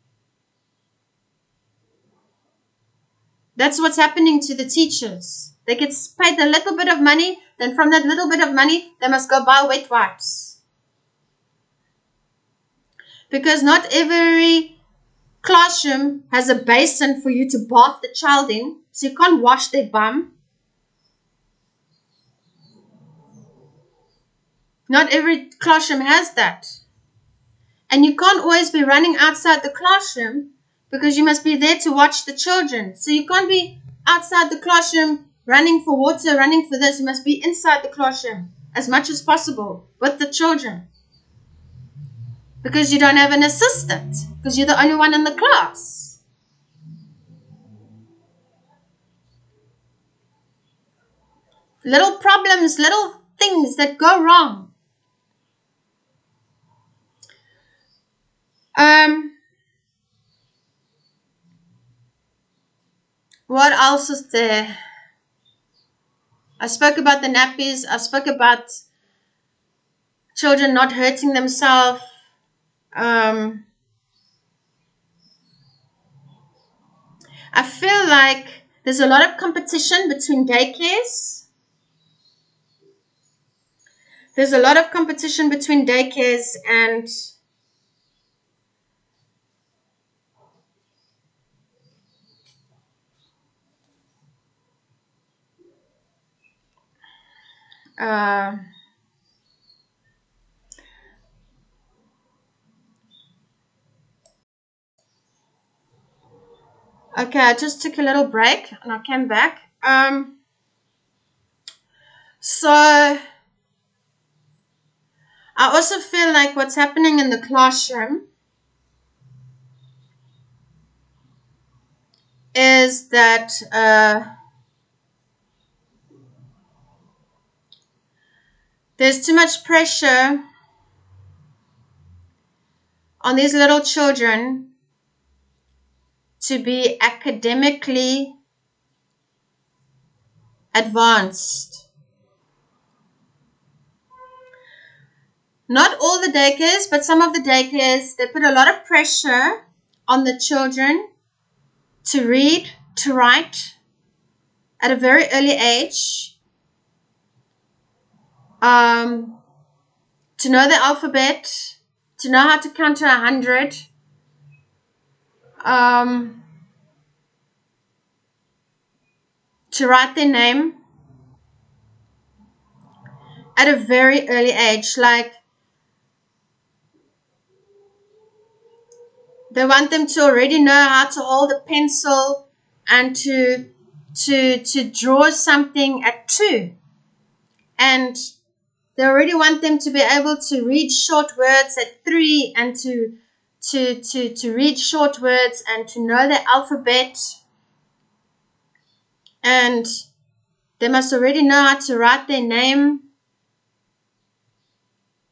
That's what's happening to the teachers. They get paid a little bit of money, then from that little bit of money, they must go buy wet wipes. Because not every classroom has a basin for you to bath the child in, so you can't wash their bum. Not every classroom has that. And you can't always be running outside the classroom because you must be there to watch the children. So you can't be outside the classroom running for water, running for this. You must be inside the classroom as much as possible with the children. Because you don't have an assistant, because you're the only one in the class. Little problems, little things that go wrong. Um, what else is there? I spoke about the nappies. I spoke about children not hurting themselves. Um, I feel like there's a lot of competition between daycares. There's a lot of competition between daycares and uh, okay, I just took a little break and I came back. Um, so I also feel like what's happening in the classroom is that uh, There's too much pressure on these little children to be academically advanced. Not all the daycares, but some of the daycares, they put a lot of pressure on the children to read, to write at a very early age um, to know the alphabet, to know how to count to a hundred, um, to write their name at a very early age. Like they want them to already know how to hold a pencil and to to to draw something at two and they already want them to be able to read short words at three and to to to to read short words and to know the alphabet. And they must already know how to write their name.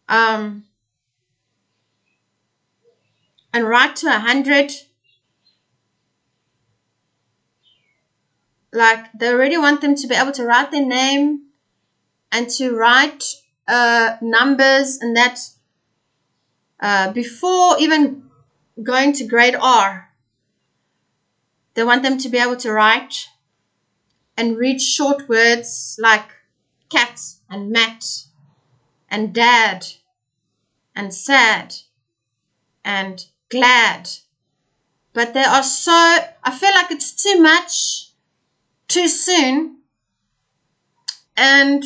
Um, and write to a hundred. Like they already want them to be able to write their name and to write uh, numbers and that uh, before even going to grade R. They want them to be able to write and read short words like cat and mat and dad and sad and glad. But they are so, I feel like it's too much too soon. And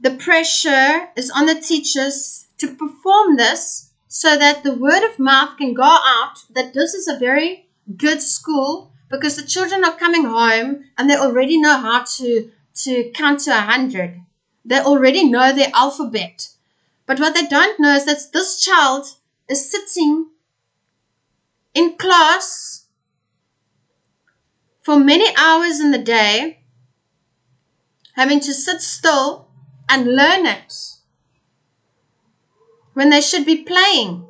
the pressure is on the teachers to perform this so that the word of mouth can go out that this is a very good school because the children are coming home and they already know how to, to count to a hundred. They already know their alphabet. But what they don't know is that this child is sitting in class for many hours in the day, having to sit still and learn it when they should be playing,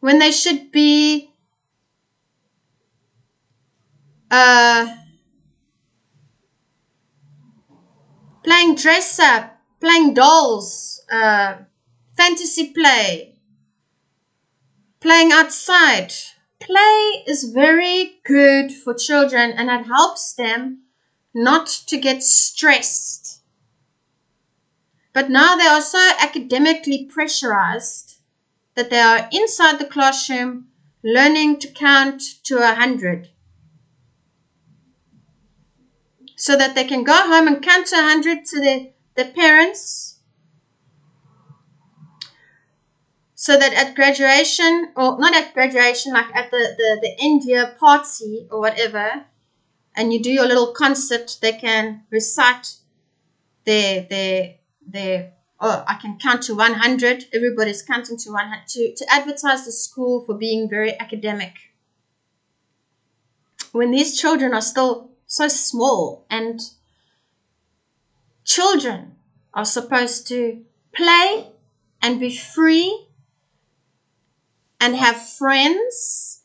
when they should be uh, playing dress up, playing dolls, uh, fantasy play, playing outside. Play is very good for children and it helps them not to get stressed But now they are so academically pressurized that they are inside the classroom learning to count to a hundred. So that they can go home and count to a hundred to their, their parents. So that at graduation, or not at graduation, like at the, the, the end year party or whatever, and you do your little concert, they can recite their their their oh I can count to 100. Everybody's counting to 100 to, to advertise the school for being very academic. When these children are still so small and children are supposed to play and be free and have friends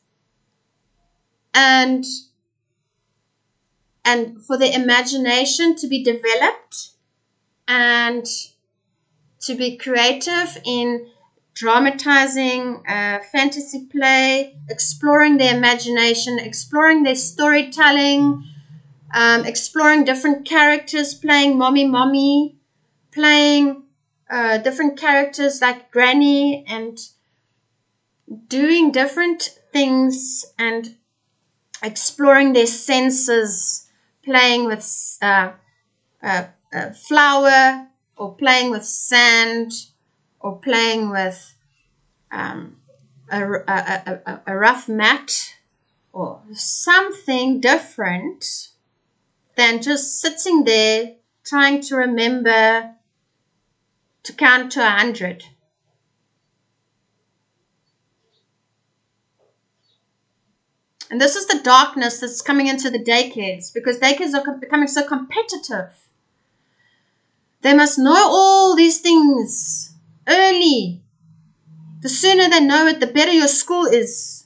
and and for their imagination to be developed and to be creative in dramatizing uh, fantasy play, exploring their imagination, exploring their storytelling, um, exploring different characters, playing mommy mommy, playing uh, different characters like Granny, and doing different things and exploring their senses, playing with uh, uh, flour or playing with sand or playing with um, a, a, a, a rough mat or something different than just sitting there trying to remember to count to a hundred. And this is the darkness that's coming into the daycares because daycares are becoming so competitive. They must know all these things early. The sooner they know it, the better your school is.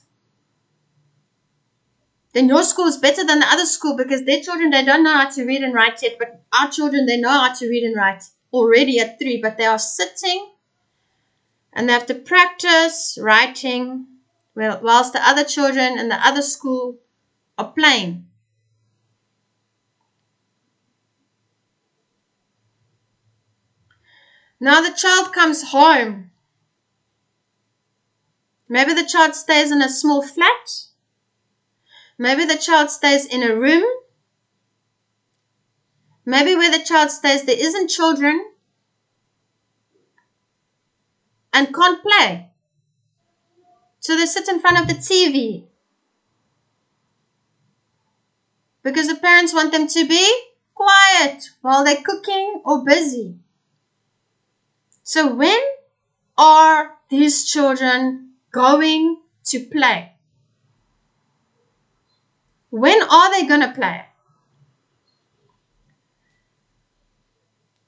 Then your school is better than the other school because their children, they don't know how to read and write yet, but our children, they know how to read and write already at three, but they are sitting and they have to practice writing whilst the other children in the other school are playing. Now the child comes home. Maybe the child stays in a small flat. Maybe the child stays in a room. Maybe where the child stays there isn't children and can't play. So they sit in front of the TV. Because the parents want them to be quiet while they're cooking or busy. So when are these children going to play? When are they going to play?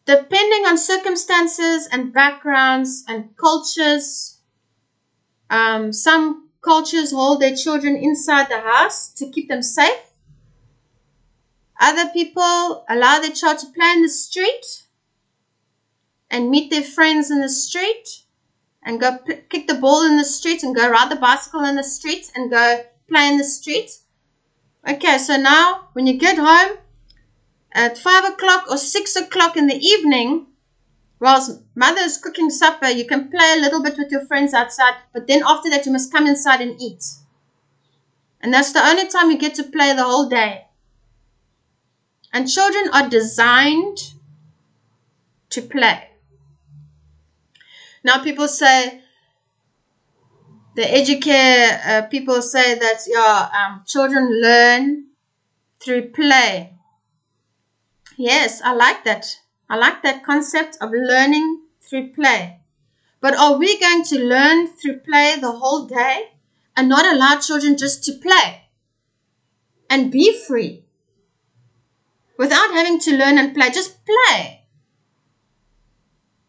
Depending on circumstances and backgrounds and cultures, um, some cultures hold their children inside the house to keep them safe. Other people allow their child to play in the street and meet their friends in the street and go kick the ball in the street and go ride the bicycle in the street and go play in the street. Okay, so now when you get home at five o'clock or six o'clock in the evening, whilst mother's cooking supper, you can play a little bit with your friends outside, but then after that, you must come inside and eat. And that's the only time you get to play the whole day. And children are designed to play. Now people say, the educare uh, people say that yeah, um, children learn through play. Yes, I like that. I like that concept of learning through play. But are we going to learn through play the whole day and not allow children just to play and be free without having to learn and play? Just play.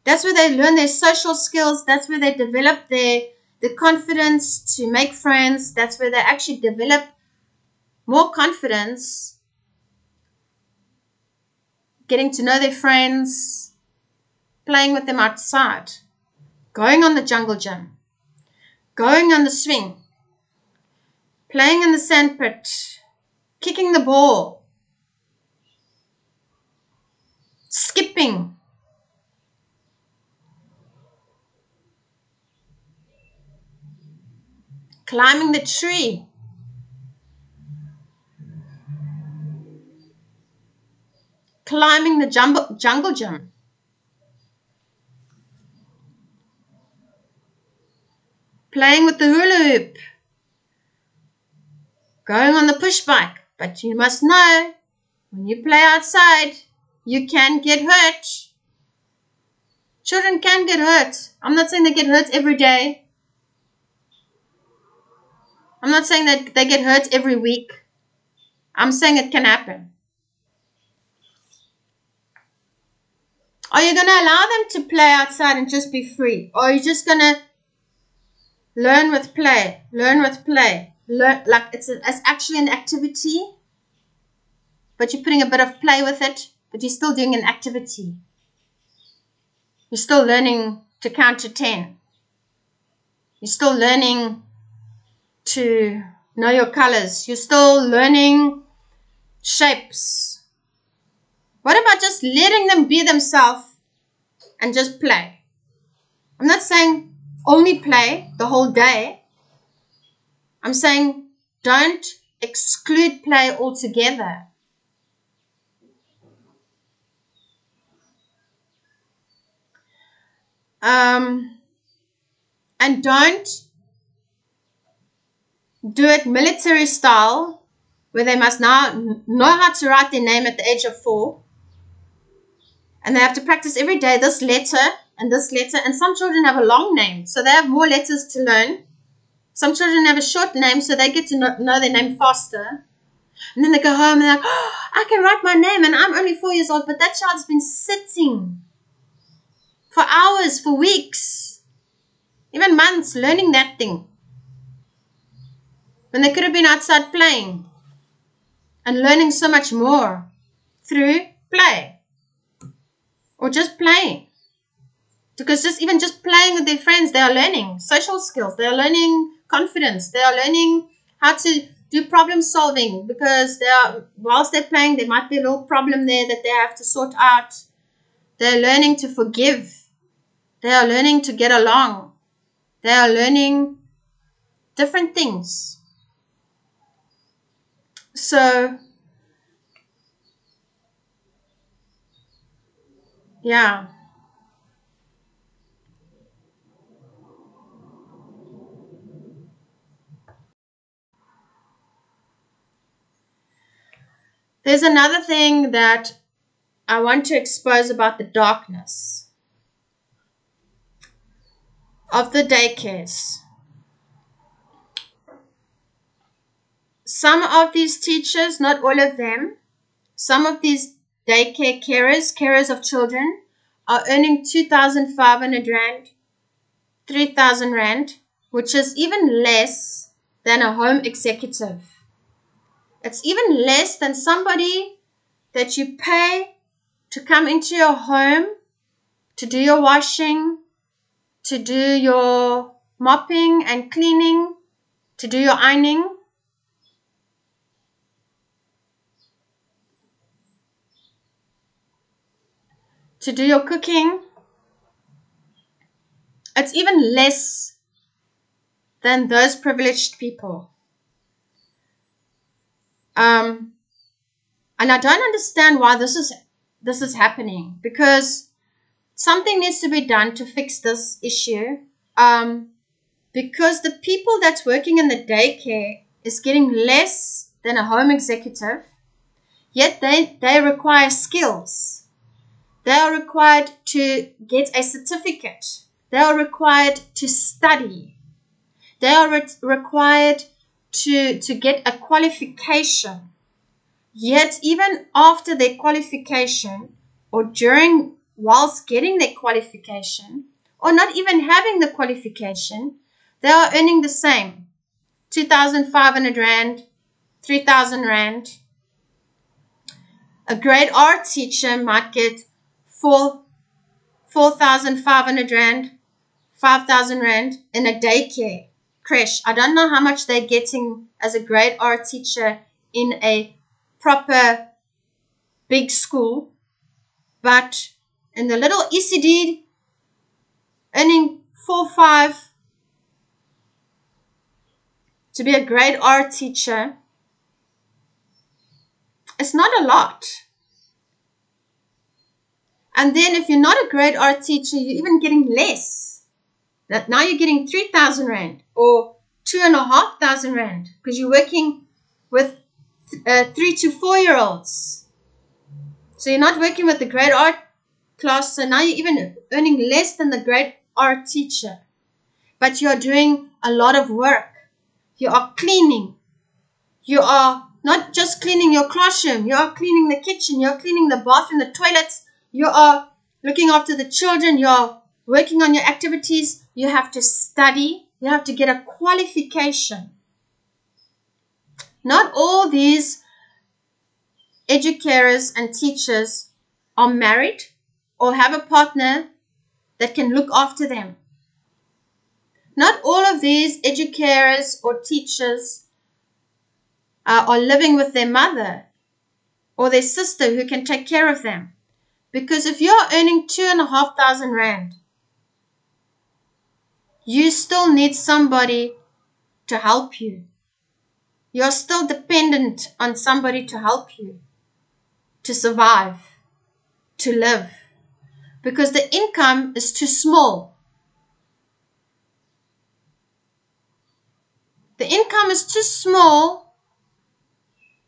That's where they learn their social skills. That's where they develop their the confidence to make friends. That's where they actually develop more confidence, getting to know their friends, playing with them outside, going on the jungle gym, going on the swing, playing in the sandpit, kicking the ball, skipping climbing the tree, climbing the jumbo, jungle gym. Playing with the hula hoop. Going on the push bike. But you must know, when you play outside, you can get hurt. Children can get hurt. I'm not saying they get hurt every day. I'm not saying that they get hurt every week. I'm saying it can happen. Are you going to allow them to play outside and just be free? Or are you just going to learn with play? Learn with play. Learn, like it's, a, it's actually an activity, but you're putting a bit of play with it, but you're still doing an activity. You're still learning to count to 10. You're still learning to know your colors. You're still learning shapes what about just letting them be themselves and just play? I'm not saying only play the whole day. I'm saying don't exclude play altogether. Um, and don't do it military style where they must now know how to write their name at the age of four and they have to practice every day this letter and this letter. And some children have a long name, so they have more letters to learn. Some children have a short name, so they get to know, their name faster. And then they go home and they're like, oh, I can write my name, and I'm only four years old, but that child's been sitting for hours, for weeks, even months learning that thing. When they could have been outside playing and learning so much more through play or just playing. Because just even just playing with their friends, they are learning social skills, they are learning confidence, they are learning how to do problem solving because they are whilst they're playing, there might be a little problem there that they have to sort out. They're learning to forgive. They are learning to get along. They are learning different things. So Yeah. There's another thing that I want to expose about the darkness of the daycares. Some of these teachers, not all of them, some of these daycare carers, carers of children, are earning 2,500 Rand, 3,000 Rand, which is even less than a home executive. It's even less than somebody that you pay to come into your home to do your washing, to do your mopping and cleaning, to do your ironing. To do your cooking. It's even less than those privileged people. Um, and I don't understand why this is this is happening because something needs to be done to fix this issue. Um, because the people that's working in the daycare is getting less than a home executive, yet they, they require skills they are required to get a certificate. They are required to study. They are re- required to, to get a qualification. Yet, even after their qualification, or during whilst getting their qualification, or not even having the qualification, they are earning the same 2,500 Rand, 3,000 Rand. A grade R teacher might get four, 4,500 Rand, 5,000 Rand in a daycare crèche. I don't know how much they're getting as a grade R teacher in a proper big school, but in the little ECD, earning four, five, to be a grade R teacher, it's not a lot. And then if you're not a grade R teacher, you're even getting less. That now you're getting 3,000 Rand or two and a half thousand Rand because you're working with uh, three to four year olds. So you're not working with the grade R class. So now you're even earning less than the grade R teacher. But you're doing a lot of work. You are cleaning. You are not just cleaning your classroom. You are cleaning the kitchen. You're cleaning the bathroom, the toilets. You are looking after the children. You're working on your activities. You have to study. You have to get a qualification. Not all these educators and teachers are married or have a partner that can look after them. Not all of these educators or teachers uh, are living with their mother or their sister who can take care of them. Because if you're earning two and a half thousand rand, you still need somebody to help you. You're still dependent on somebody to help you, to survive, to live, because the income is too small. The income is too small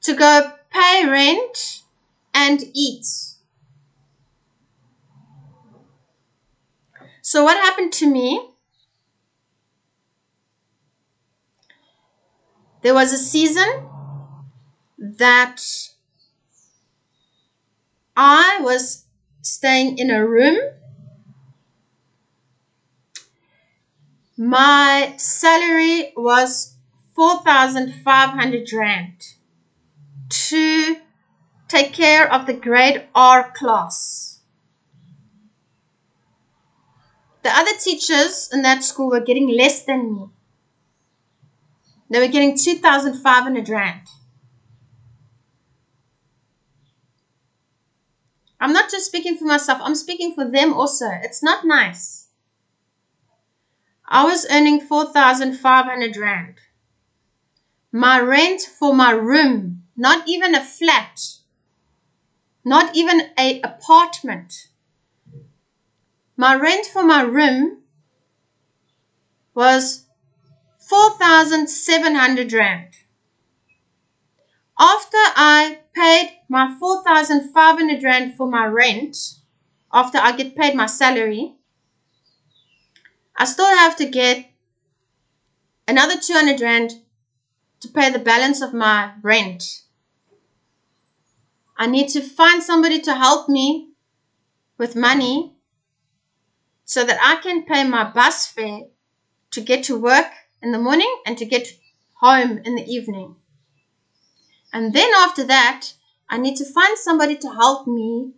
to go pay rent and eat. So, what happened to me? There was a season that I was staying in a room. My salary was 4,500 Rand to take care of the grade R class. The other teachers in that school were getting less than me. They were getting 2,500 Rand. I'm not just speaking for myself, I'm speaking for them also. It's not nice. I was earning 4,500 Rand. My rent for my room, not even a flat, not even a apartment. My rent for my room was 4,700 Rand. After I paid my 4,500 Rand for my rent, after I get paid my salary, I still have to get another 200 Rand to pay the balance of my rent. I need to find somebody to help me with money so that I can pay my bus fare to get to work in the morning and to get home in the evening. And then after that, I need to find somebody to help me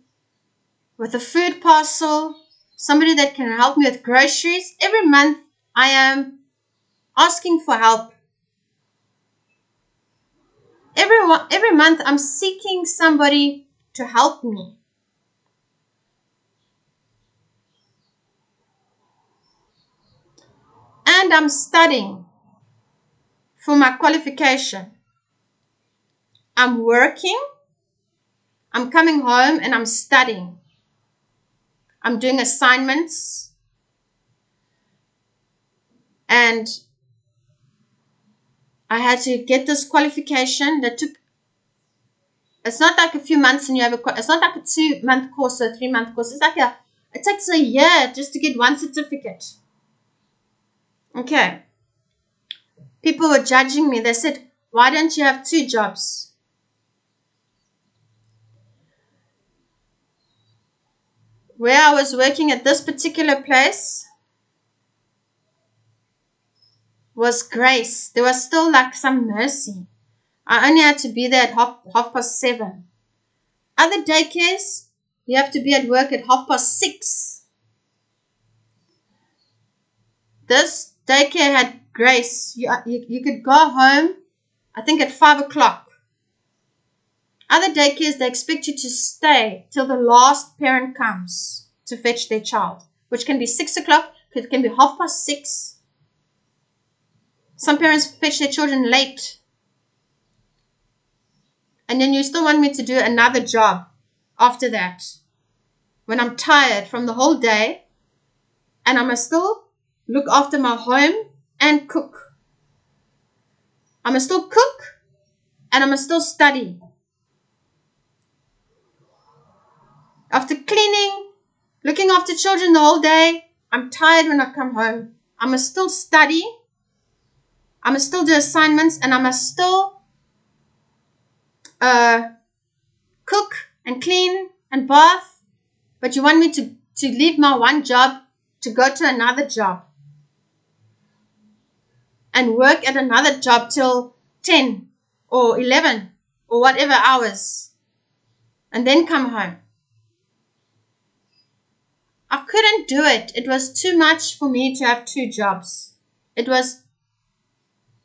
with a food parcel, somebody that can help me with groceries. Every month, I am asking for help. Every, every month, I'm seeking somebody to help me. And I'm studying for my qualification. I'm working, I'm coming home, and I'm studying. I'm doing assignments, and I had to get this qualification that took. It's not like a few months and you have a. It's not like a two month course or a three month course. It's like a. It takes a year just to get one certificate. Okay. People were judging me. They said, Why don't you have two jobs? Where I was working at this particular place was grace. There was still like some mercy. I only had to be there at half, half past seven. Other daycares, you have to be at work at half past six. This Daycare had grace. You, uh, you, you could go home, I think, at 5 o'clock. Other daycares, they expect you to stay till the last parent comes to fetch their child, which can be 6 o'clock, it can be half past 6. Some parents fetch their children late. And then you still want me to do another job after that. When I'm tired from the whole day and I must still look after my home and cook. I must still cook and I must still study. After cleaning, looking after children the whole day, I'm tired when I come home. I must still study. I must still do assignments and I must still uh, cook and clean and bath. But you want me to, to leave my one job to go to another job and work at another job till 10 or 11 or whatever hours and then come home. I couldn't do it. It was too much for me to have two jobs. It was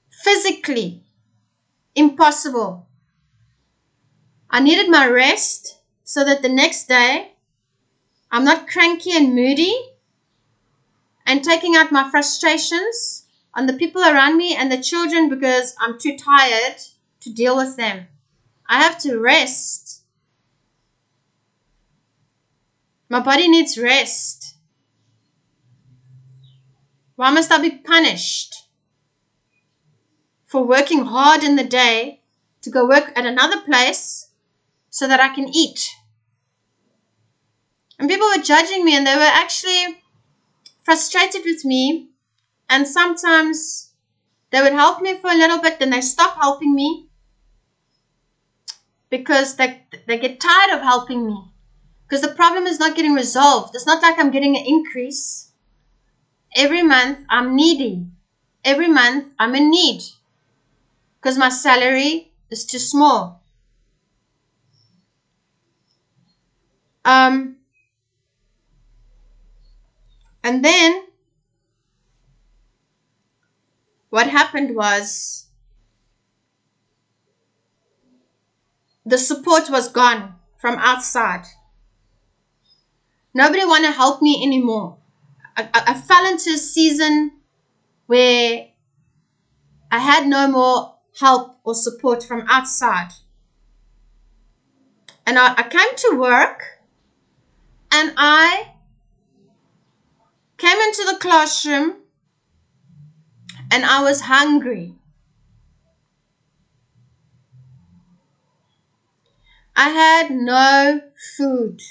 physically impossible. I needed my rest so that the next day I'm not cranky and moody and taking out my frustrations on the people around me and the children because I'm too tired to deal with them. I have to rest. My body needs rest. Why must I be punished for working hard in the day to go work at another place so that I can eat? And people were judging me and they were actually frustrated with me. And sometimes they would help me for a little bit, then they stop helping me because they, they get tired of helping me. Because the problem is not getting resolved. It's not like I'm getting an increase. Every month I'm needy. Every month I'm in need. Because my salary is too small. Um, and then what happened was the support was gone from outside. Nobody want to help me anymore. I, I, I fell into a season where I had no more help or support from outside. And I, I came to work and I came into the classroom and I was hungry. I had no food.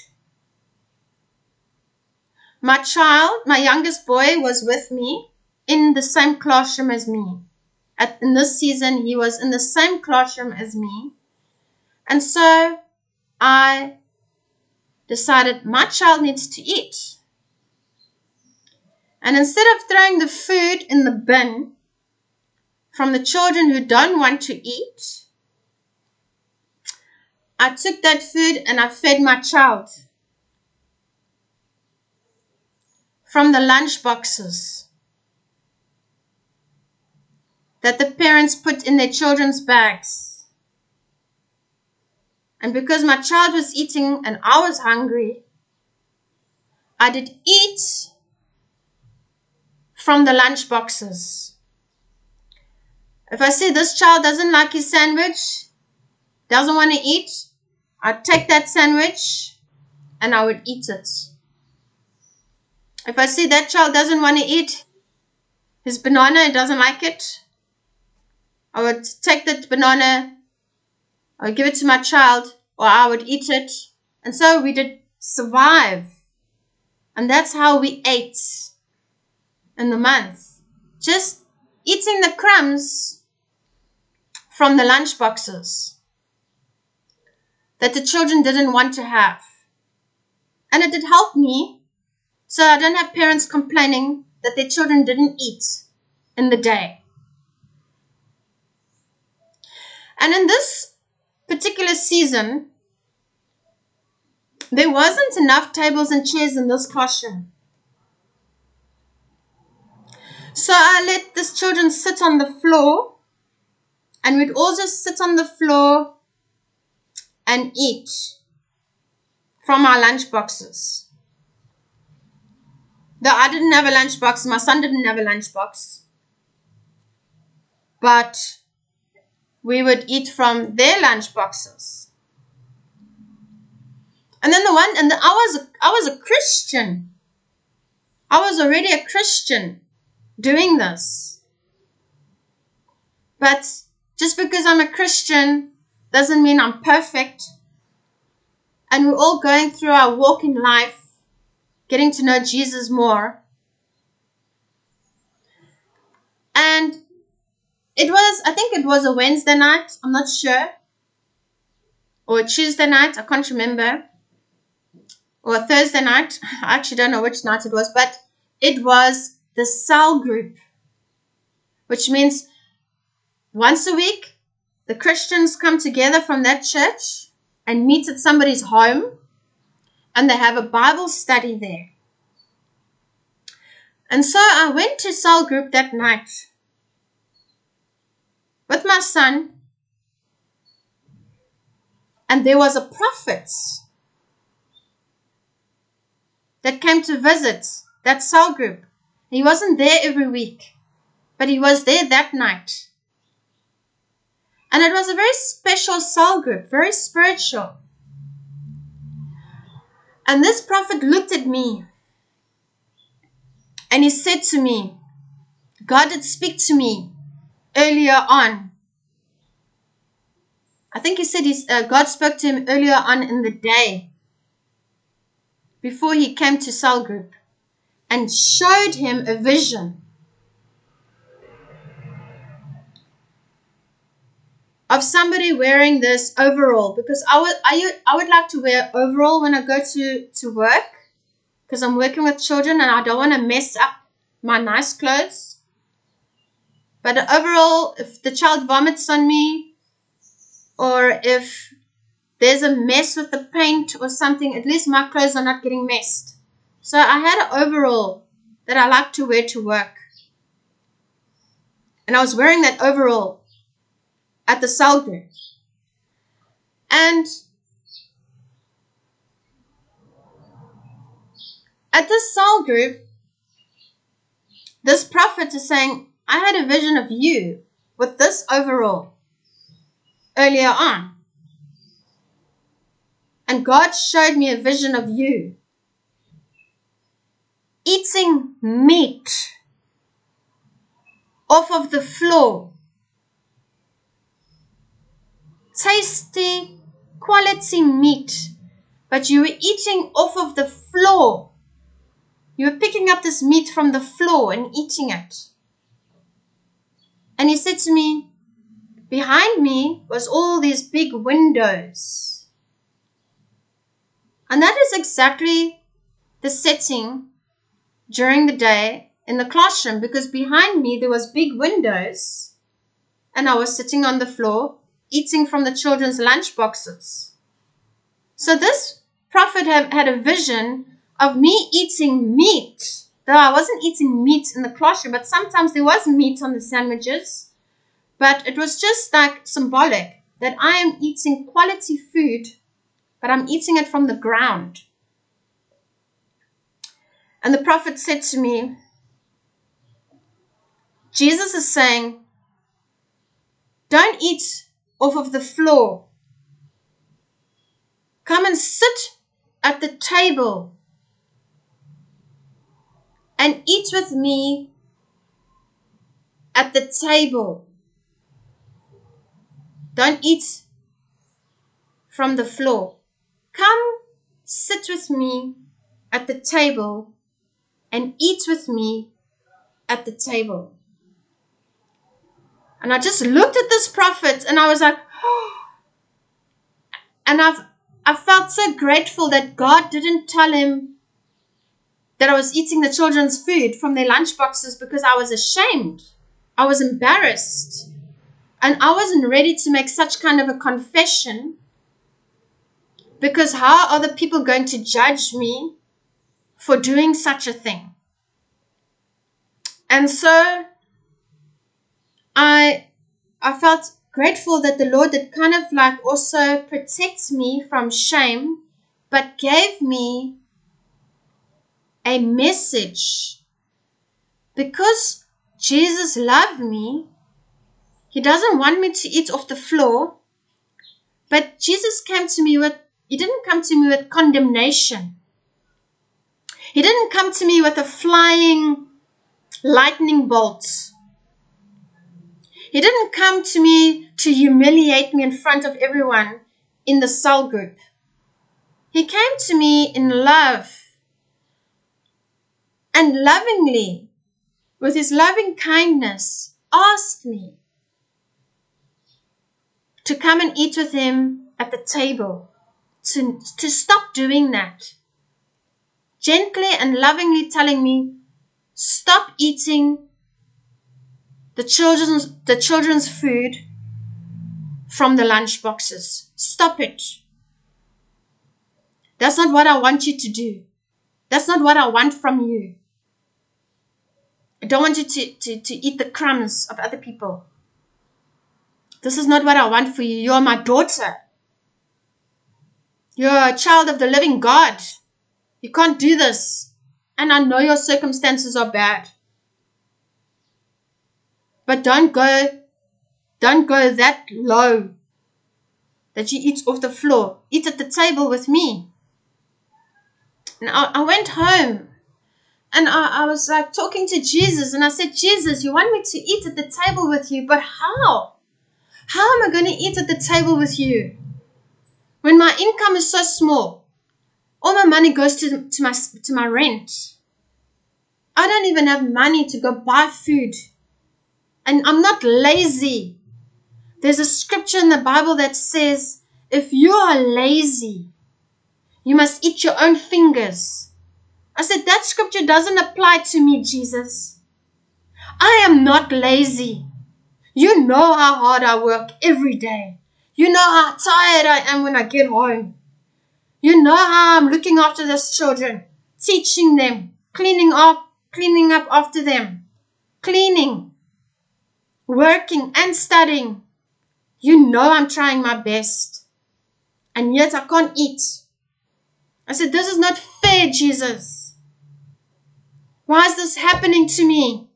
My child, my youngest boy, was with me in the same classroom as me. At, in this season, he was in the same classroom as me. And so I decided my child needs to eat. And instead of throwing the food in the bin from the children who don't want to eat, I took that food and I fed my child. from the lunch boxes that the parents put in their children's bags. And because my child was eating and I was hungry, I did eat from the lunch boxes. If I see this child doesn't like his sandwich, doesn't want to eat, I'd take that sandwich and I would eat it. If I see that child doesn't want to eat his banana and doesn't like it, I would take that banana, I would give it to my child, or I would eat it. And so we did survive. And that's how we ate in the month. Just eating the crumbs from the lunch boxes that the children didn't want to have. And it did help me so I don't have parents complaining that their children didn't eat in the day. And in this particular season, there wasn't enough tables and chairs in this classroom. So I let these children sit on the floor, and we'd all just sit on the floor and eat from our lunch boxes. Though I didn't have a lunchbox, my son didn't have a lunchbox. but we would eat from their lunch boxes. And then the one, and the, I was, a, I was a Christian. I was already a Christian doing this. But just because I'm a Christian doesn't mean I'm perfect. And we're all going through our walk in life, getting to know Jesus more. And it was, I think it was a Wednesday night, I'm not sure. Or a Tuesday night, I can't remember. Or a Thursday night, *laughs* I actually don't know which night it was, but it was the cell group, which means once a week, the Christians come together from that church and meet at somebody's home and they have a Bible study there. And so I went to cell group that night with my son, and there was a prophet that came to visit that cell group. He wasn't there every week, but he was there that night. And it was a very special cell group, very spiritual. And this prophet looked at me and he said to me, God did speak to me earlier on. I think he said uh, God spoke to him earlier on in the day before he came to cell group and showed him a vision of somebody wearing this overall because I would I, I would like to wear overall when I go to, to work because I'm working with children and I don't want to mess up my nice clothes. But overall, if the child vomits on me, or if there's a mess with the paint or something, at least my clothes are not getting messed. So I had an overall that I like to wear to work. And I was wearing that overall at the group. And at this cell group, this prophet is saying, I had a vision of you with this overall earlier on. And God showed me a vision of you eating meat off of the floor. Tasty, quality meat, but you were eating off of the floor. You were picking up this meat from the floor and eating it. And he said to me, Behind me was all these big windows. And that is exactly the setting during the day in the classroom because behind me there was big windows and I was sitting on the floor eating from the children's lunch boxes. So this prophet had, a vision of me eating meat Though I wasn't eating meat in the classroom, but sometimes there was meat on the sandwiches. But it was just like symbolic that I am eating quality food, but I'm eating it from the ground. And the prophet said to me, Jesus is saying, don't eat off of the floor. Come and sit at the table and eat with me at the table. Don't eat from the floor. Come sit with me at the table and eat with me at the table. And I just looked at this prophet and I was like, oh. *gasps* and I've I felt so grateful that God didn't tell him that I was eating the children's food from their lunchboxes because I was ashamed. I was embarrassed. And I wasn't ready to make such kind of a confession because how are the people going to judge me for doing such a thing? And so I I felt grateful that the Lord did kind of like also protect me from shame, but gave me a message. Because Jesus loved me, He doesn't want me to eat off the floor. But Jesus came to me with, He didn't come to me with condemnation. He didn't come to me with a flying lightning bolt. He didn't come to me to humiliate me in front of everyone in the cell group. He came to me in love and lovingly, with his loving kindness, asked me to come and eat with him at the table, to, to stop doing that. Gently and lovingly telling me, stop eating the children's, the children's food from the lunch boxes. Stop it. That's not what I want you to do. That's not what I want from you. I don't want you to, to, to eat the crumbs of other people. This is not what I want for you. You're my daughter. You're a child of the living God. You can't do this. And I know your circumstances are bad. But don't go, don't go that low that you eat off the floor. Eat at the table with me. And I, I went home and I, I was like talking to Jesus and I said, Jesus, you want me to eat at the table with you, but how? How am I going to eat at the table with you? When my income is so small, all my money goes to, to my to my rent. I don't even have money to go buy food. And I'm not lazy. There's a scripture in the Bible that says, if you are lazy, you must eat your own fingers. I said, that scripture doesn't apply to me, Jesus. I am not lazy. You know how hard I work every day. You know how tired I am when I get home. You know how I'm looking after those children, teaching them, cleaning up, cleaning up after them, cleaning, working and studying. You know I'm trying my best. And yet I can't eat. I said, This is not fair, Jesus. Why is this happening to me?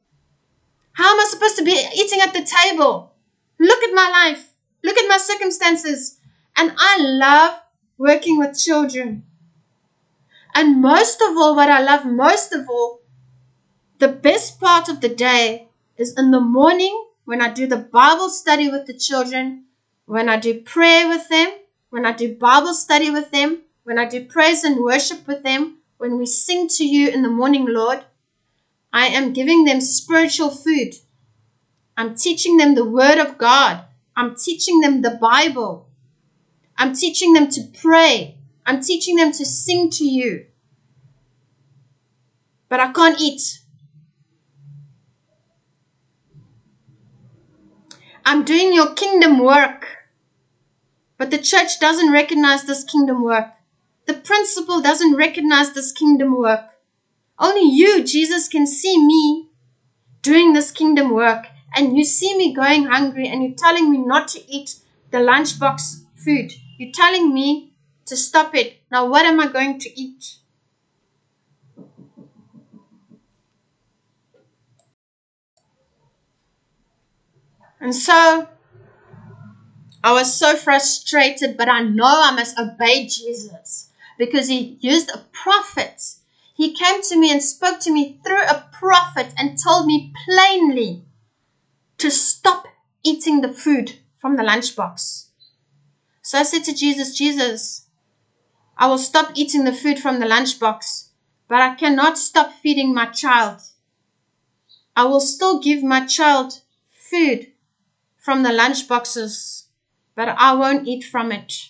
How am I supposed to be eating at the table? Look at my life. Look at my circumstances. And I love working with children. And most of all, what I love most of all, the best part of the day is in the morning when I do the Bible study with the children, when I do prayer with them, when I do Bible study with them, when I do praise and worship with them, when we sing to you in the morning, Lord, I am giving them spiritual food. I'm teaching them the Word of God. I'm teaching them the Bible. I'm teaching them to pray. I'm teaching them to sing to you. But I can't eat. I'm doing your kingdom work. But the church doesn't recognize this kingdom work. The principal doesn't recognize this kingdom work. Only you, Jesus, can see me doing this kingdom work. And you see me going hungry and you're telling me not to eat the lunchbox food. You're telling me to stop it. Now, what am I going to eat? And so I was so frustrated, but I know I must obey Jesus because he used a prophet. He came to me and spoke to me through a prophet and told me plainly to stop eating the food from the lunchbox. So I said to Jesus, Jesus, I will stop eating the food from the lunchbox, but I cannot stop feeding my child. I will still give my child food from the lunch boxes, but I won't eat from it.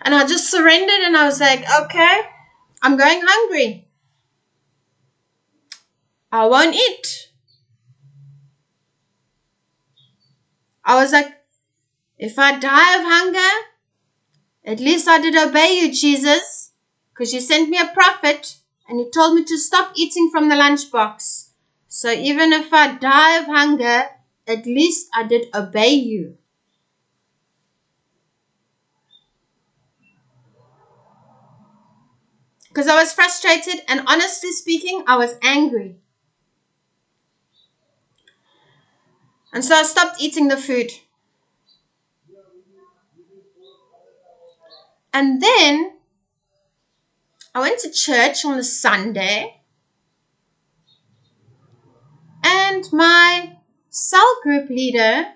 And I just surrendered and I was like, okay, I'm going hungry. I won't eat. I was like, if I die of hunger, at least I did obey you, Jesus, because you sent me a prophet and you told me to stop eating from the lunchbox. So even if I die of hunger, at least I did obey you. Because I was frustrated and honestly speaking, I was angry. And so I stopped eating the food. And then I went to church on a Sunday. And my cell group leader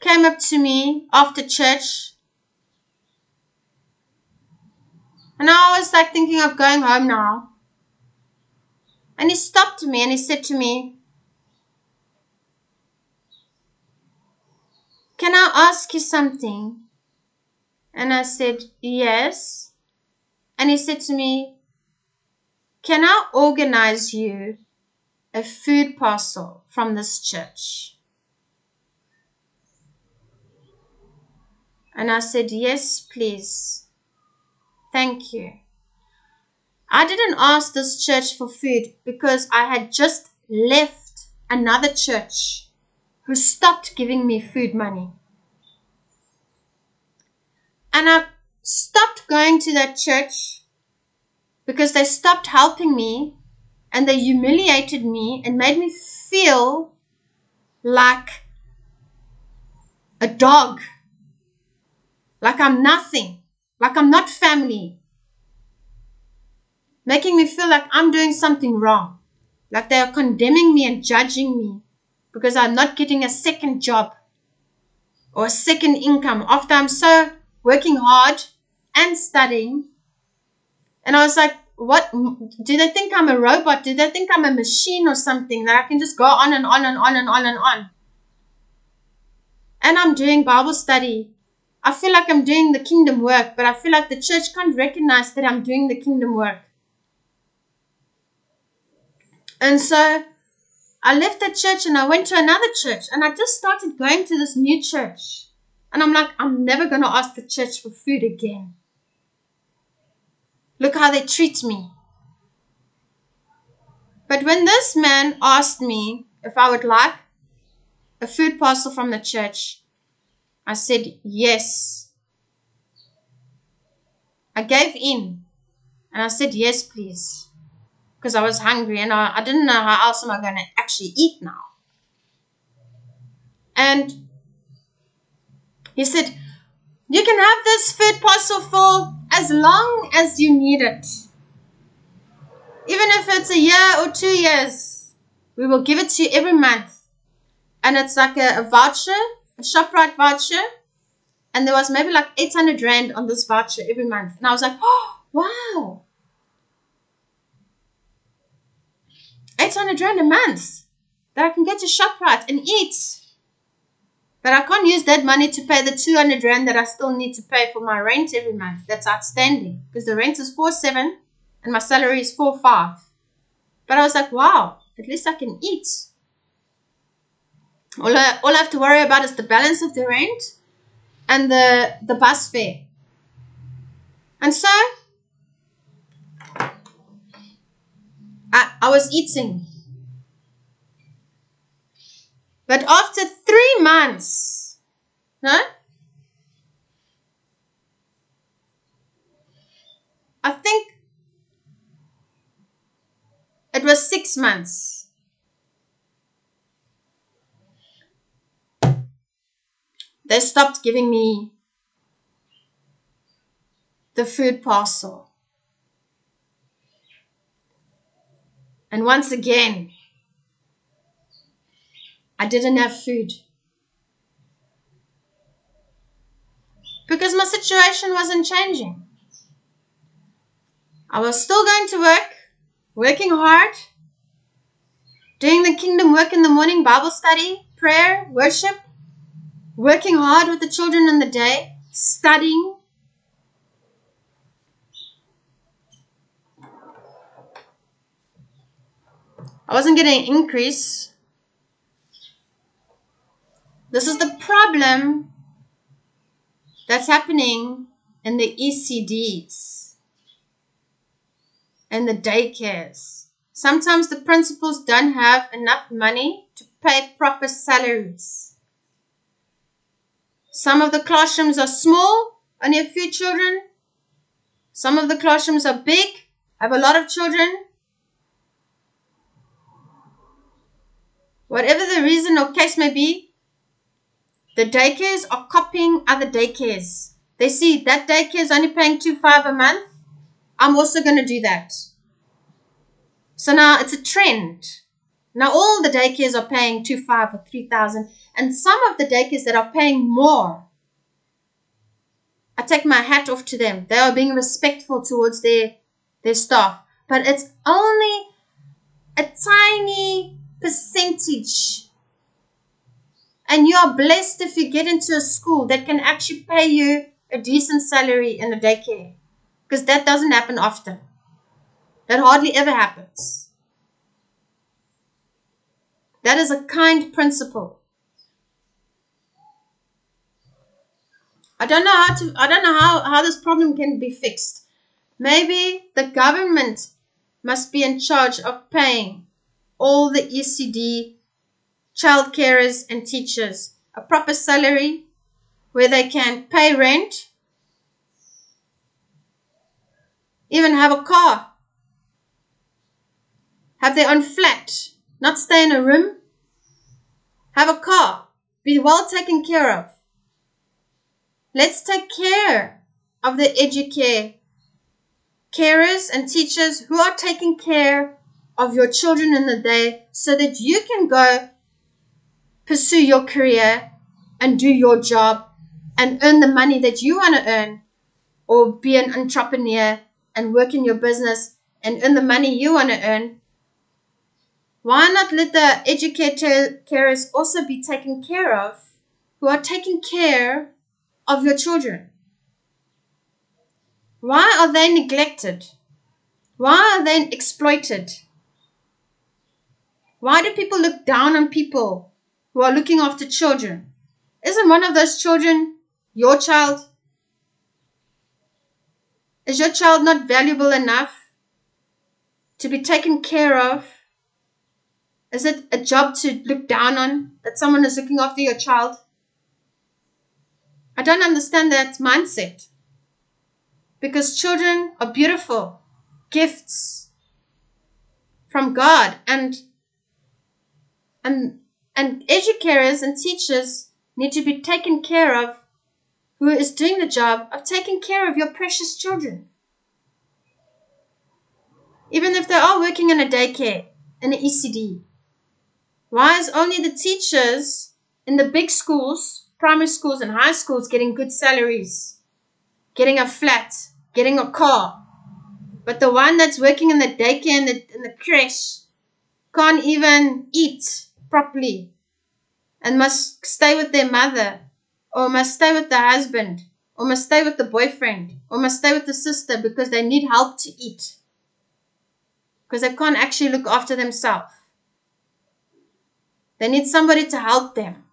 came up to me after church. And I was like thinking of going home now. And he stopped me and he said to me, Can I ask you something? And I said, Yes. And he said to me, Can I organize you a food parcel from this church? And I said, Yes, please. Thank you. I didn't ask this church for food because I had just left another church who stopped giving me food money. And I stopped going to that church because they stopped helping me and they humiliated me and made me feel like a dog, like I'm nothing, like I'm not family, making me feel like I'm doing something wrong, like they are condemning me and judging me because I'm not getting a second job or a second income after I'm so working hard and studying. And I was like, what do they think I'm a robot? Do they think I'm a machine or something that I can just go on and on and on and on and on? And I'm doing Bible study. I feel like I'm doing the kingdom work, but I feel like the church can't recognize that I'm doing the kingdom work. And so I left that church and I went to another church and I just started going to this new church. And I'm like, I'm never going to ask the church for food again. Look how they treat me. But when this man asked me if I would like a food parcel from the church, I said yes. I gave in and I said yes, please. Because I was hungry and I, I didn't know how else am I going to actually eat now. And he said, You can have this food parcel for as long as you need it. Even if it's a year or two years, we will give it to you every month. And it's like a, a voucher, a ShopRite voucher. And there was maybe like 800 Rand on this voucher every month. And I was like, oh, wow. 800 Rand a month that I can get to ShopRite and eat. But I can't use that money to pay the 200 Rand that I still need to pay for my rent every month. That's outstanding because the rent is 4 7 and my salary is 4 5. But I was like, wow, at least I can eat. All I, all I have to worry about is the balance of the rent and the, the bus fare. And so I, I was eating but after three months, huh? I think it was six months. They stopped giving me the food parcel. And once again, I didn't have food. Because my situation wasn't changing. I was still going to work, working hard, doing the kingdom work in the morning, Bible study, prayer, worship, working hard with the children in the day, studying. I wasn't getting an increase this is the problem that's happening in the ECDs and the daycares. Sometimes the principals don't have enough money to pay proper salaries. Some of the classrooms are small, only a few children. Some of the classrooms are big, have a lot of children. Whatever the reason or case may be, the daycares are copying other daycares. They see that daycare is only paying two five a month. I'm also going to do that. So now it's a trend. Now all the daycares are paying two five or three thousand, and some of the daycares that are paying more. I take my hat off to them. They are being respectful towards their their staff, but it's only a tiny percentage. And you are blessed if you get into a school that can actually pay you a decent salary in a daycare. Because that doesn't happen often. That hardly ever happens. That is a kind principal. I don't know how to I don't know how, how this problem can be fixed. Maybe the government must be in charge of paying all the ECD child carers and teachers a proper salary where they can pay rent, even have a car, have their own flat, not stay in a room, have a car, be well taken care of. Let's take care of the educare carers and teachers who are taking care of your children in the day so that you can go pursue your career and do your job and earn the money that you want to earn or be an entrepreneur and work in your business and earn the money you want to earn. Why not let the educator carers also be taken care of who are taking care of your children? Why are they neglected? Why are they exploited? Why do people look down on people who are looking after children? Isn't one of those children your child? Is your child not valuable enough to be taken care of? Is it a job to look down on that someone is looking after your child? I don't understand that mindset. Because children are beautiful gifts from God and and and educators and teachers need to be taken care of who is doing the job of taking care of your precious children. Even if they are working in a daycare, in an ECD. Why is only the teachers in the big schools, primary schools and high schools getting good salaries, getting a flat, getting a car? But the one that's working in the daycare and the, in the crèche can't even eat properly and must stay with their mother or must stay with the husband or must stay with the boyfriend or must stay with the sister because they need help to eat because they can't actually look after themselves. They need somebody to help them.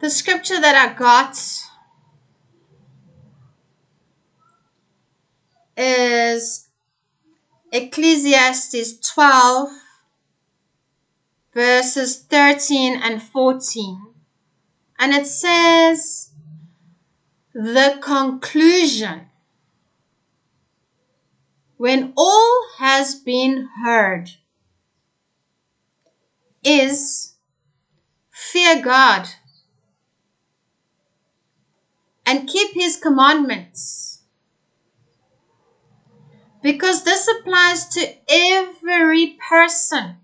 The scripture that I got is Ecclesiastes 12, verses 13 and 14. And it says, The conclusion. When all has been heard, is fear God and keep his commandments because this applies to every person.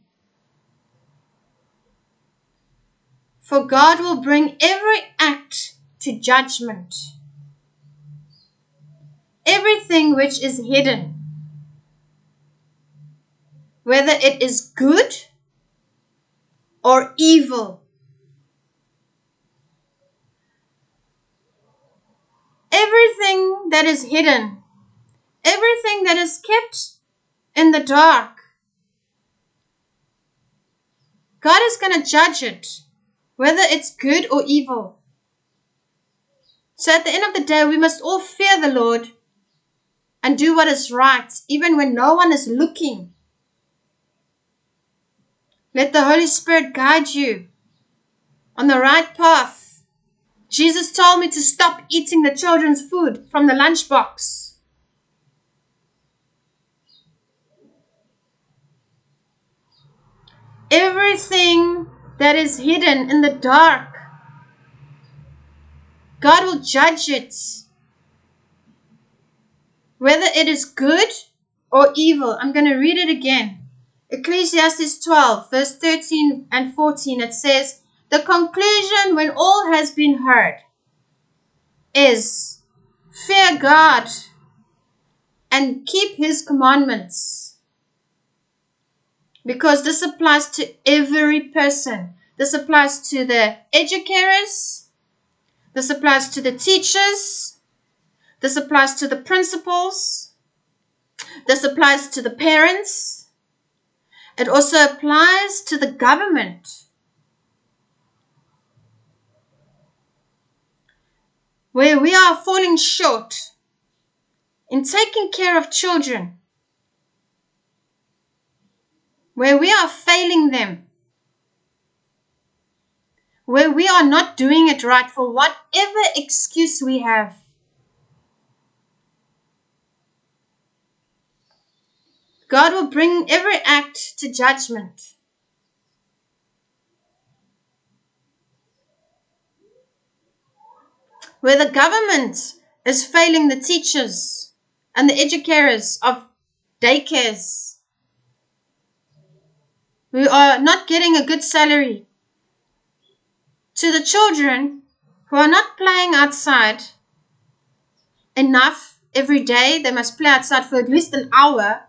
For God will bring every act to judgment. Everything which is hidden, whether it is good or evil. Everything that is hidden everything that is kept in the dark. God is going to judge it, whether it's good or evil. So at the end of the day, we must all fear the Lord and do what is right, even when no one is looking. Let the Holy Spirit guide you on the right path. Jesus told me to stop eating the children's food from the lunchbox. Everything that is hidden in the dark. God will judge it. Whether it is good or evil. I'm going to read it again. Ecclesiastes 12, verse 13 and 14. It says, The conclusion when all has been heard is fear God and keep his commandments. Because this applies to every person. This applies to the educators. This applies to the teachers. This applies to the principals. This applies to the parents. It also applies to the government. Where we are falling short in taking care of children, where we are failing them, where we are not doing it right for whatever excuse we have. God will bring every act to judgment. Where the government is failing the teachers and the educators of daycares, we are not getting a good salary. To the children who are not playing outside enough every day, they must play outside for at least an hour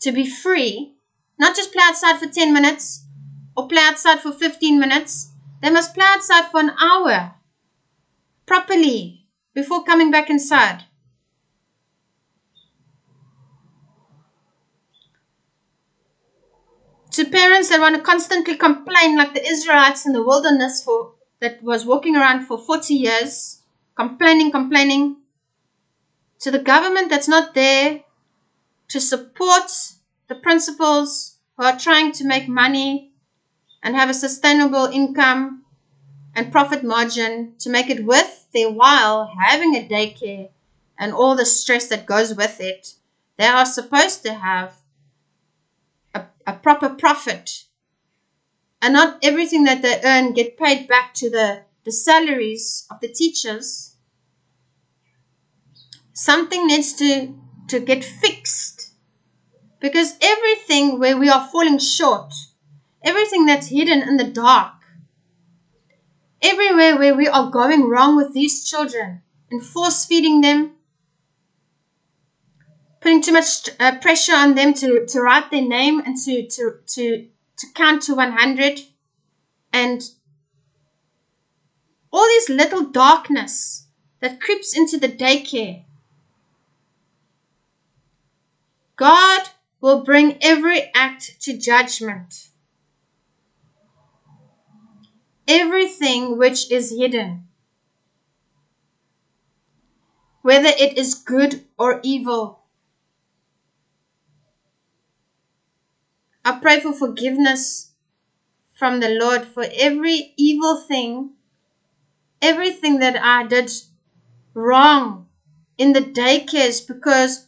to be free, not just play outside for 10 minutes or play outside for 15 minutes. They must play outside for an hour properly before coming back inside. To parents that want to constantly complain like the Israelites in the wilderness for that was walking around for 40 years, complaining, complaining, to the government that's not there to support the principals who are trying to make money and have a sustainable income and profit margin to make it worth their while having a daycare and all the stress that goes with it. They are supposed to have a, proper profit and not everything that they earn get paid back to the, the salaries of the teachers. Something needs to, to get fixed because everything where we are falling short, everything that's hidden in the dark, everywhere where we are going wrong with these children and force feeding them, putting too much uh, pressure on them to, to write their name and to, to, to, to count to 100 and all this little darkness that creeps into the daycare. God will bring every act to judgment. Everything which is hidden, whether it is good or evil. I pray for forgiveness from the Lord for every evil thing, everything that I did wrong in the daycares because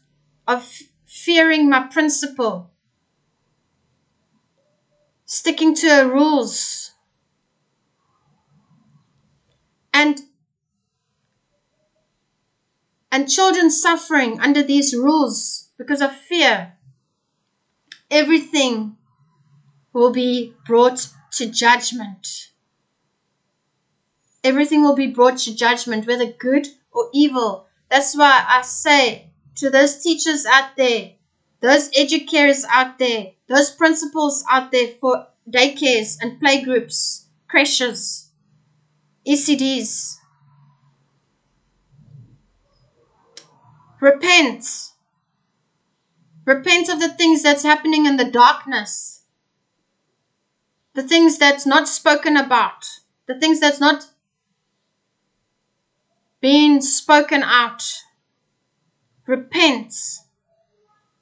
of fearing my principal, sticking to her rules, and and children suffering under these rules because of fear. Everything will be brought to judgment. Everything will be brought to judgment, whether good or evil. That's why I say to those teachers out there, those educators out there, those principals out there for daycares and playgroups, crèches, ECDs. Repent. Repent of the things that's happening in the darkness. The things that's not spoken about. The things that's not being spoken out repent.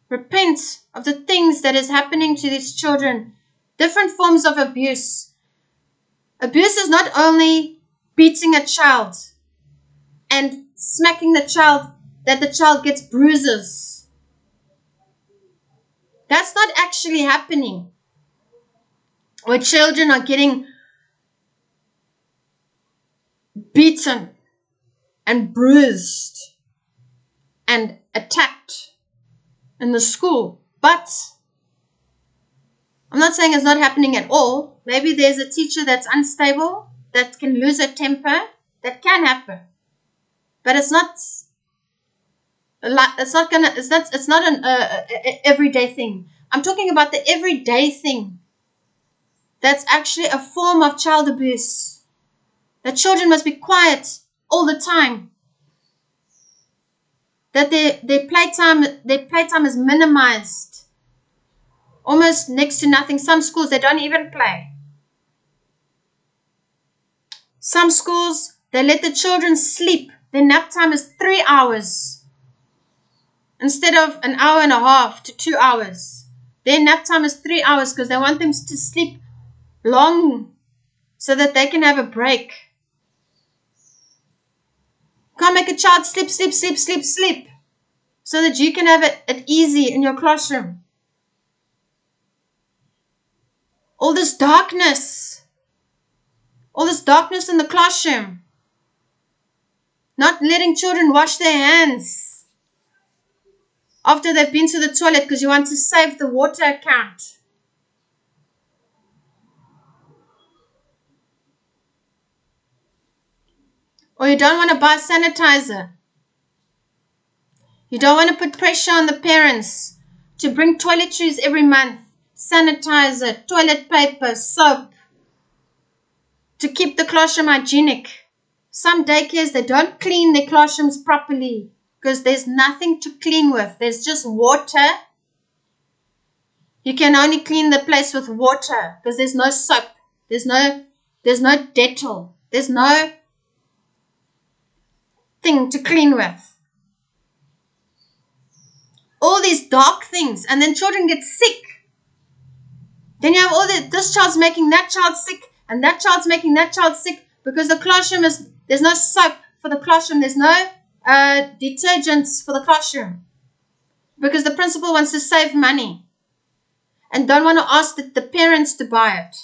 Repent of the things that is happening to these children. Different forms of abuse. Abuse is not only beating a child and smacking the child that the child gets bruises. That's not actually happening. where children are getting beaten and bruised and attacked in the school. But I'm not saying it's not happening at all. Maybe there's a teacher that's unstable, that can lose her temper. That can happen. But it's not it's not gonna it's not it's not an uh, everyday thing. I'm talking about the everyday thing. That's actually a form of child abuse. That children must be quiet all the time. That their their playtime their playtime is minimized. Almost next to nothing. Some schools they don't even play. Some schools they let the children sleep. Their nap time is three hours instead of an hour and a half to two hours. Their nap time is three hours because they want them to sleep long so that they can have a break. Can't make a child sleep, sleep, sleep, sleep, sleep so that you can have it, it easy in your classroom. All this darkness, all this darkness in the classroom, not letting children wash their hands after they've been to the toilet because you want to save the water account. Or you don't want to buy sanitizer. You don't want to put pressure on the parents to bring toiletries every month, sanitizer, toilet paper, soap, to keep the classroom hygienic. Some daycares, they don't clean their classrooms properly because there's nothing to clean with. There's just water. You can only clean the place with water because there's no soap. There's no there's no Dettol. There's no thing to clean with. All these dark things, and then children get sick. Then you have all the this child's making that child sick, and that child's making that child sick because the classroom is there's no soap for the classroom. There's no uh, detergents for the classroom. Because the principal wants to save money and don't want to ask the, the parents to buy it.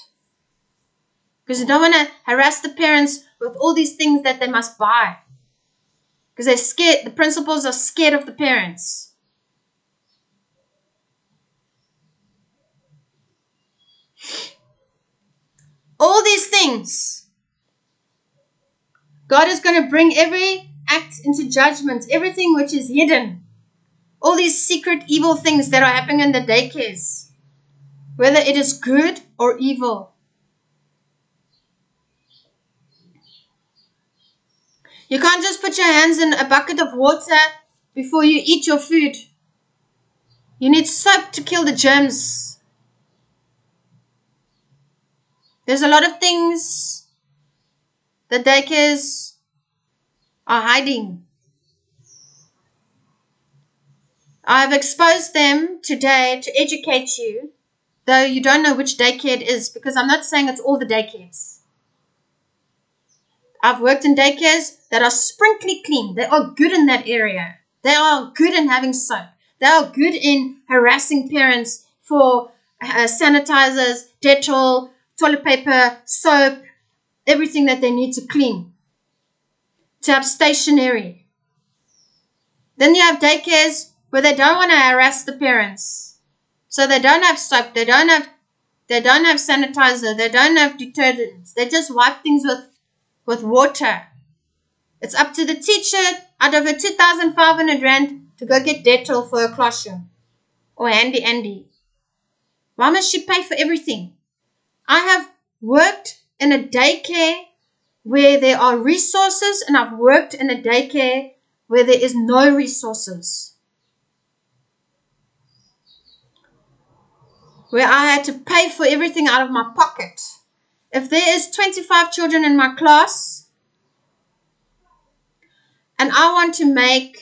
Because you don't want to harass the parents with all these things that they must buy. Because they're scared the principals are scared of the parents. All these things god is going to bring every act into judgment, everything which is hidden, all these secret evil things that are happening in the daycares, whether it is good or evil. You can't just put your hands in a bucket of water before you eat your food. You need soap to kill the germs. There's a lot of things that daycares are hiding. I have exposed them today to educate you, though you don't know which daycare it is, because I'm not saying it's all the daycares. I've worked in daycares that are sprinkly clean. They are good in that area. They are good in having soap. They are good in harassing parents for uh, sanitizers, Dettol, toilet paper, soap, everything that they need to clean to have stationery. Then you have daycares where they don't want to harass the parents. So they don't have soap, they don't have they don't have sanitizer, they don't have detergents. They just wipe things with with water. It's up to the teacher out of a 2,500 rand to go get Dettol for her classroom or Handy Andy. Why must she pay for everything? I have worked in a daycare where there are resources, and I've worked in a daycare where there is no resources. Where I had to pay for everything out of my pocket. If there is 25 children in my class, and I want to make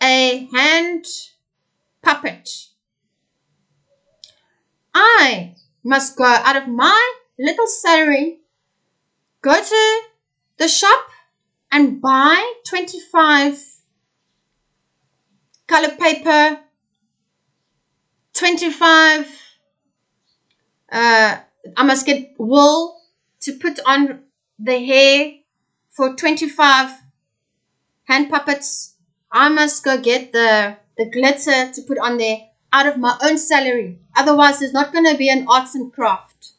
a hand puppet, I must go out of my little salary go to the shop and buy 25 color paper, 25 uh, I must get wool to put on the hair for 25 hand puppets. I must go get the, the glitter to put on there out of my own salary. Otherwise, there's not going to be an arts and craft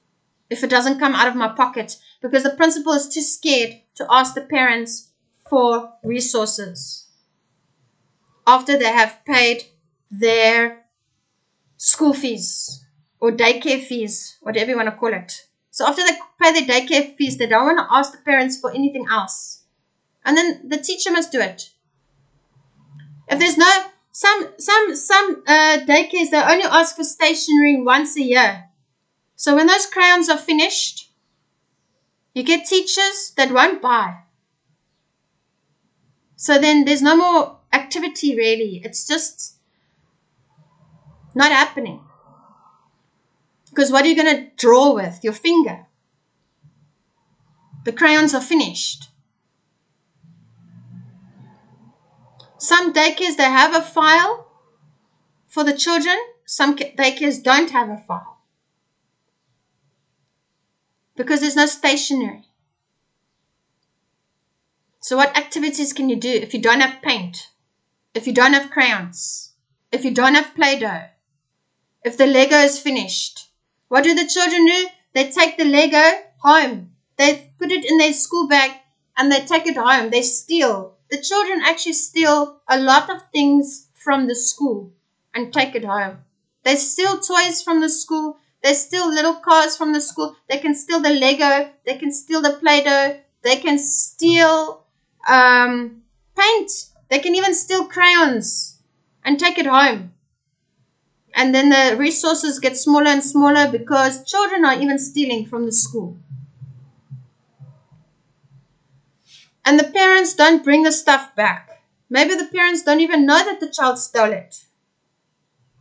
if it doesn't come out of my pocket because the principal is too scared to ask the parents for resources after they have paid their school fees or daycare fees, whatever you want to call it. So after they pay their daycare fees, they don't want to ask the parents for anything else. And then the teacher must do it. If there's no some some some uh, daycares they only ask for stationery once a year. So when those crayons are finished, you get teachers that won't buy. So then there's no more activity really. It's just not happening. Because what are you going to draw with? Your finger. The crayons are finished. Some daycares, they have a file for the children. Some daycares don't have a file. Because there's no stationery. So what activities can you do if you don't have paint? If you don't have crayons? If you don't have Play-Doh? If the Lego is finished? What do the children do? They take the Lego home. They put it in their school bag and they take it home. They steal. The children actually steal a lot of things from the school and take it home. They steal toys from the school. They steal little cars from the school. They can steal the Lego. They can steal the Play Doh. They can steal um, paint. They can even steal crayons and take it home. And then the resources get smaller and smaller because children are even stealing from the school. And the parents don't bring the stuff back. Maybe the parents don't even know that the child stole it.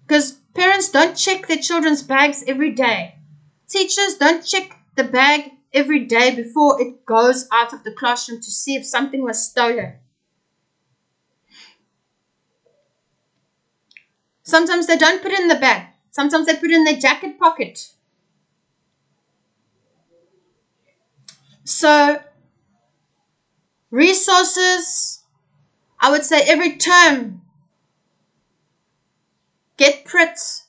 Because parents don't check their children's bags every day. Teachers don't check the bag every day before it goes out of the classroom to see if something was stolen. Sometimes they don't put it in the bag. Sometimes they put it in their jacket pocket. So, resources, I would say every term, get Pritts,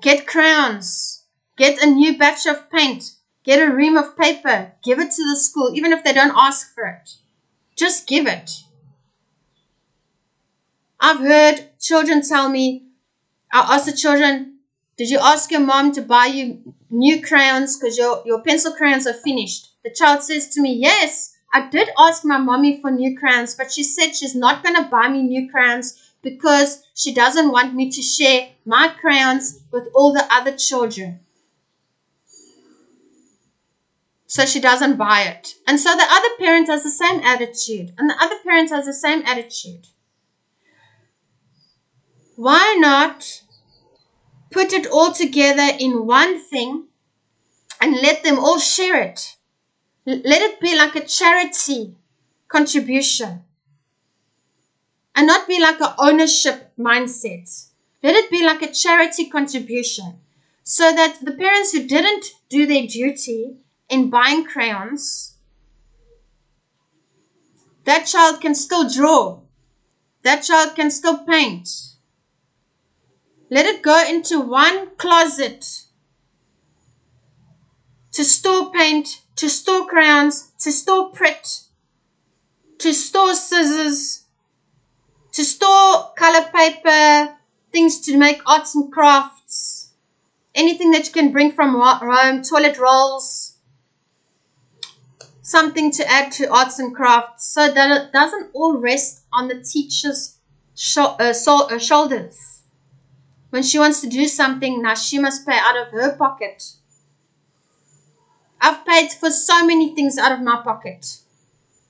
get crayons, get a new batch of paint, get a ream of paper, give it to the school, even if they don't ask for it. Just give it. I've heard children tell me, I ask the children, did you ask your mom to buy you new crayons because your, your pencil crayons are finished? The child says to me, yes, I did ask my mommy for new crayons, but she said she's not going to buy me new crayons because she doesn't want me to share my crayons with all the other children. So she doesn't buy it. And so the other parent has the same attitude, and the other parent has the same attitude. Why not put it all together in one thing and let them all share it? Let it be like a charity contribution and not be like an ownership mindset. Let it be like a charity contribution so that the parents who didn't do their duty in buying crayons, that child can still draw. That child can still paint. Let it go into one closet to store paint, to store crayons, to store Pritt, to store scissors, to store color paper, things to make arts and crafts, anything that you can bring from Rome, toilet rolls, something to add to arts and crafts so that it doesn't all rest on the teacher's uh, uh, shoulders. When she wants to do something, now she must pay out of her pocket. I've paid for so many things out of my pocket.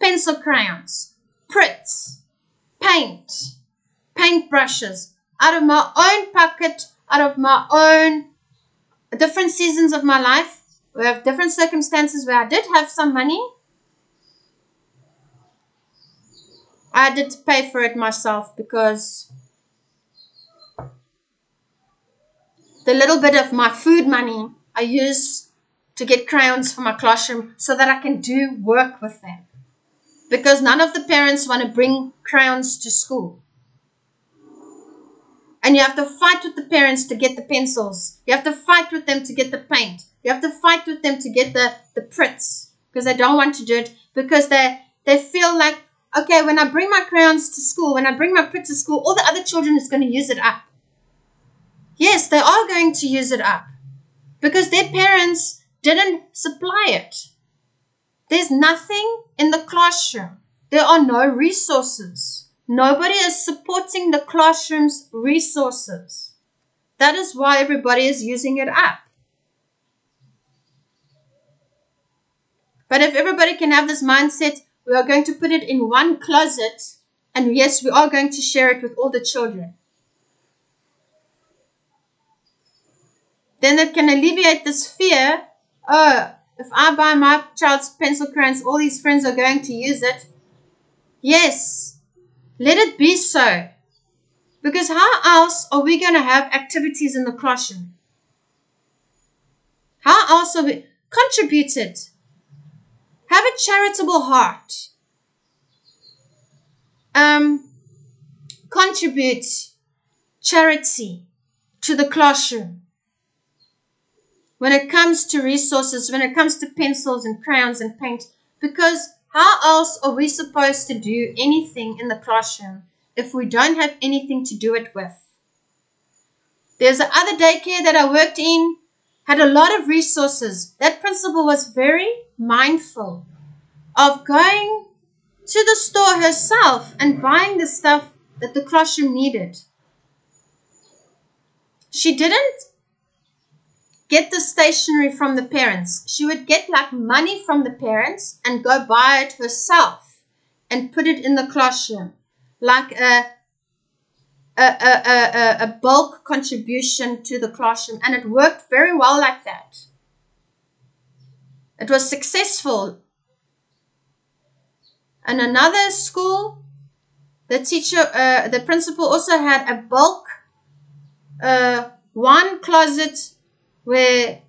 Pencil crayons, Pritts, paint, paint brushes, out of my own pocket, out of my own different seasons of my life. We have different circumstances where I did have some money. I did pay for it myself because the little bit of my food money I use to get crayons for my classroom so that I can do work with them. Because none of the parents want to bring crayons to school. And you have to fight with the parents to get the pencils. You have to fight with them to get the paint. You have to fight with them to get the, the Pritts because they don't want to do it because they, they feel like, okay, when I bring my crayons to school, when I bring my Pritts to school, all the other children is going to use it up. Yes, they are going to use it up because their parents didn't supply it. There's nothing in the classroom. There are no resources. Nobody is supporting the classroom's resources. That is why everybody is using it up. But if everybody can have this mindset, we are going to put it in one closet, and yes, we are going to share it with all the children. Then it can alleviate this fear. Oh, if I buy my child's pencil crayons, all his friends are going to use it. Yes, let it be so. Because how else are we going to have activities in the classroom? How else are we? Contribute it. Have a charitable heart. Um, contribute charity to the classroom. When it comes to resources, when it comes to pencils and crayons and paint, because how else are we supposed to do anything in the classroom if we don't have anything to do it with? There's another daycare that I worked in, had a lot of resources. That principal was very mindful of going to the store herself and buying the stuff that the classroom needed. She didn't get the stationery from the parents. She would get like money from the parents and go buy it herself and put it in the classroom like a a, a, a, a bulk contribution to the classroom and it worked very well like that. It was successful. And another school, the teacher, uh, the principal also had a bulk, uh, one closet where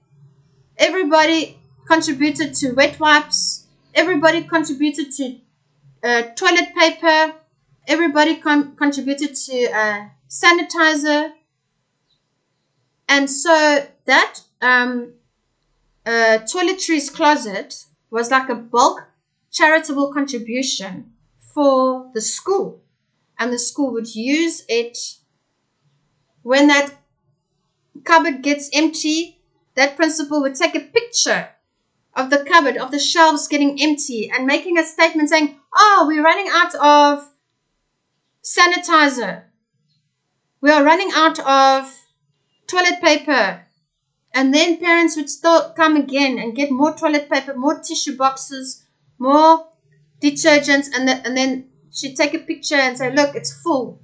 everybody contributed to wet wipes, everybody contributed to uh, toilet paper, everybody con- contributed to uh, sanitizer. And so that um, uh, toiletries closet was like a bulk charitable contribution for the school. And the school would use it when that cupboard gets empty, that principal would take a picture of the cupboard, of the shelves getting empty, and making a statement saying, Oh, we're running out of sanitizer. We are running out of toilet paper. And then parents would still come again and get more toilet paper, more tissue boxes, more detergents, and, the, and then she'd take a picture and say, Look, it's full.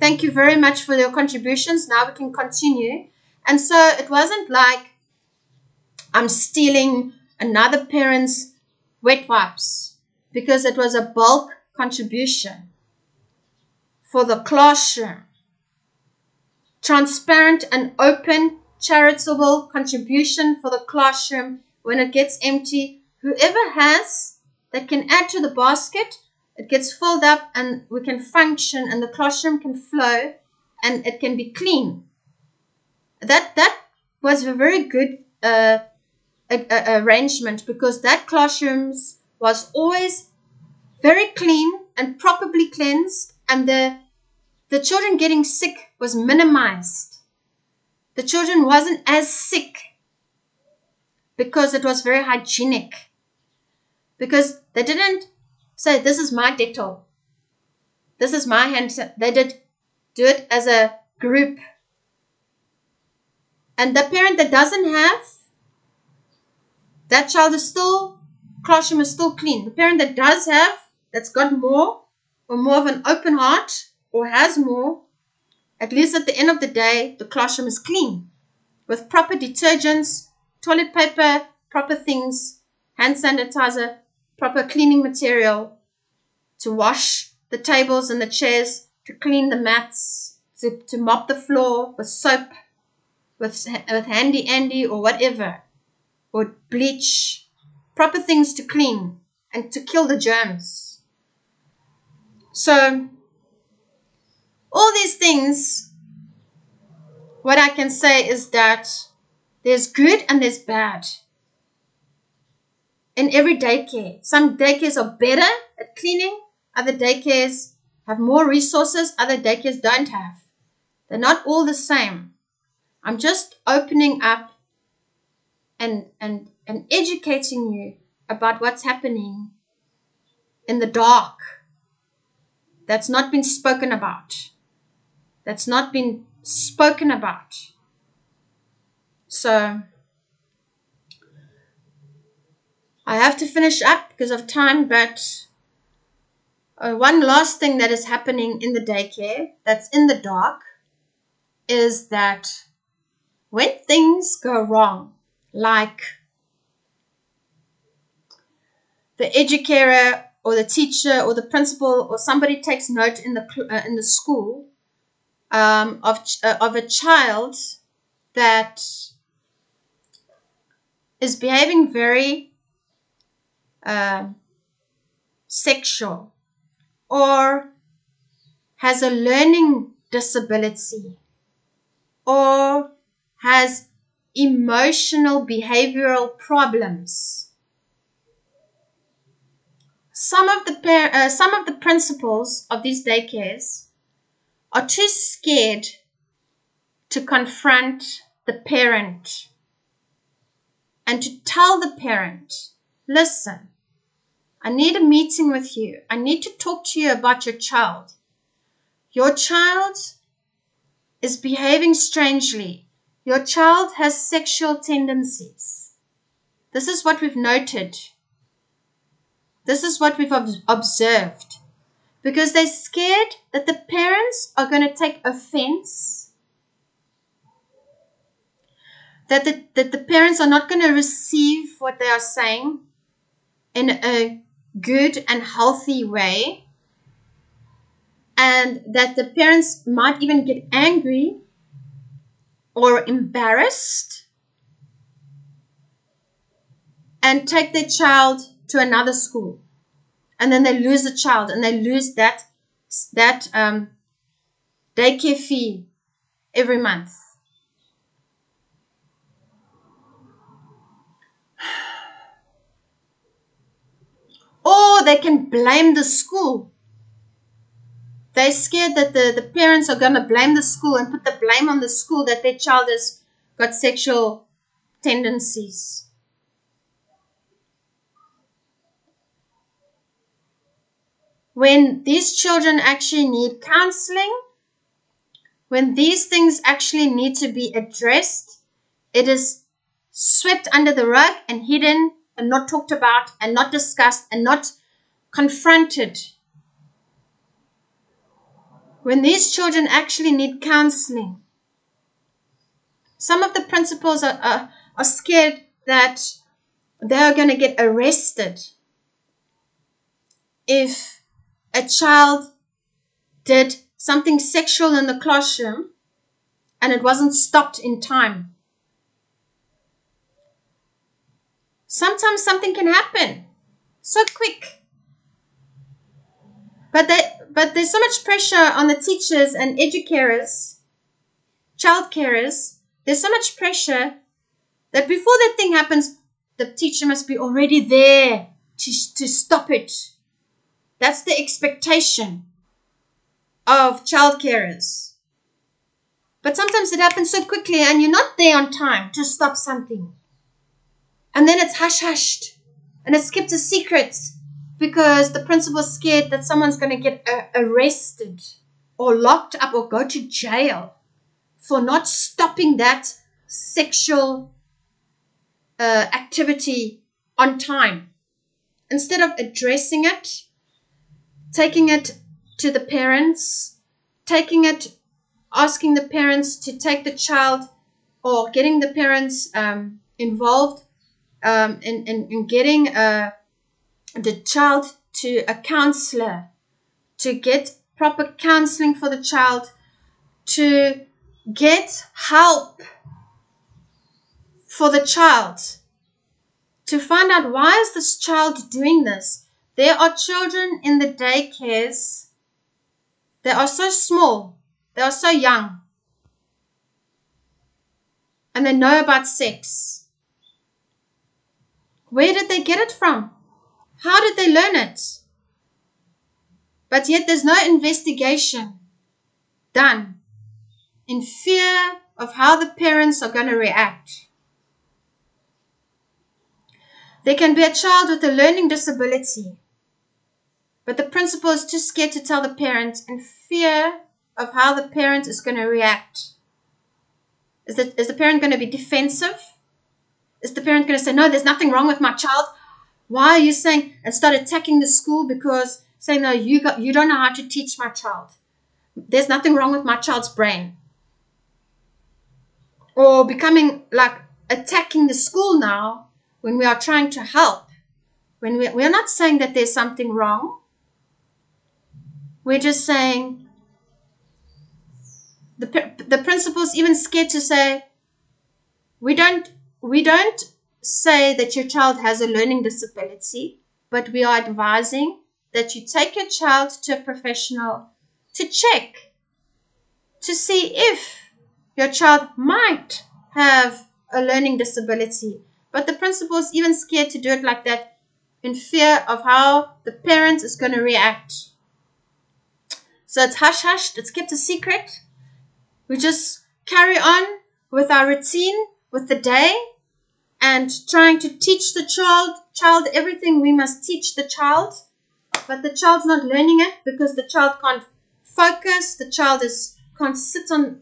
Thank you very much for your contributions. Now we can continue. And so it wasn't like I'm stealing another parent's wet wipes because it was a bulk contribution for the classroom. Transparent and open charitable contribution for the classroom when it gets empty. Whoever has that can add to the basket, it gets filled up and we can function and the classroom can flow and it can be clean that that was a very good uh, a, a arrangement because that classrooms was always very clean and properly cleansed and the the children getting sick was minimized. The children wasn't as sick because it was very hygienic. Because they didn't say this is my dettol this is my hand they did do it as a group and the parent that doesn't have, that child is still, classroom is still clean. The parent that does have, that's got more, or more of an open heart, or has more, at least at the end of the day, the classroom is clean with proper detergents, toilet paper, proper things, hand sanitizer, proper cleaning material to wash the tables and the chairs, to clean the mats, to, to mop the floor with soap with with handy Andy or whatever. or bleach, proper things to clean and to kill the germs. So, all these things, what I can say is that there's good and there's bad in every daycare. Some daycares are better at cleaning, other daycares have more resources, other daycares don't have. They're not all the same. I'm just opening up and and and educating you about what's happening in the dark that's not been spoken about. That's not been spoken about. So I have to finish up because of time, but uh, one last thing that is happening in the daycare that's in the dark is that when things go wrong, like the educator or the teacher or the principal or somebody takes note in the uh, in the school um, of uh, of a child that is behaving very uh, sexual or has a learning disability or has emotional behavioral problems. Some of the uh, some of the principals of these daycares are too scared to confront the parent and to tell the parent, listen, I need a meeting with you. I need to talk to you about your child. Your child is behaving strangely. Your child has sexual tendencies. This is what we've noted. This is what we've observed. Because they're scared that the parents are going to take offense, that the, that the parents are not going to receive what they are saying in a good and healthy way and that the parents might even get angry or embarrassed and take their child to another school and then they lose the child and they lose that that um, daycare fee every month *sighs* Or they can blame the school. They're scared that the, the parents are going to blame the school and put the blame on the school that their child has got sexual tendencies. When these children actually need counseling, when these things actually need to be addressed, it is swept under the rug and hidden and not talked about and not discussed and not confronted. When these children actually need counseling, some of the principals are, are, are scared that they are going to get arrested if a child did something sexual in the classroom and it wasn't stopped in time. sometimes something can happen so quick. But that but there's so much pressure on the teachers and educators, child carers. There's so much pressure that before that thing happens, the teacher must be already there to, to stop it. That's the expectation of child carers. But sometimes it happens so quickly and you're not there on time to stop something. And then it's hush hushed and it's kept a secret because the principal's scared that someone's going to get uh, arrested or locked up or go to jail for not stopping that sexual uh, activity on time. Instead of addressing it, taking it to the parents, taking it, asking the parents to take the child or getting the parents um, involved um, in, in, in getting a, the child to a counselor, to get proper counseling for the child, to get help for the child to find out why is this child doing this. There are children in the daycares. They are so small. They are so young. And they know about sex. Where did they get it from? How did they learn it? But yet there's no investigation done in fear of how the parents are going to react. There can be a child with a learning disability, but the principal is too scared to tell the parent in fear of how the parent is going to react. Is the, is the parent going to be defensive? Is the parent going to say, No, there's nothing wrong with my child? Why are you saying, and start attacking the school because saying, No, you, got, you don't know how to teach my child? There's nothing wrong with my child's brain. Or becoming like attacking the school now when we are trying to help. When we, we're not saying that there's something wrong. We're just saying the, the principal's even scared to say, we don't, we don't say that your child has a learning disability, but we are advising that you take your child to a professional to check to see if your child might have a learning disability. But the principal is even scared to do it like that in fear of how the parent is going to react. So it's hush hush, it's kept a secret. We just carry on with our routine, with the day, and trying to teach the child child everything we must teach the child. But the child's not learning it because the child can't focus, the child is can't sit on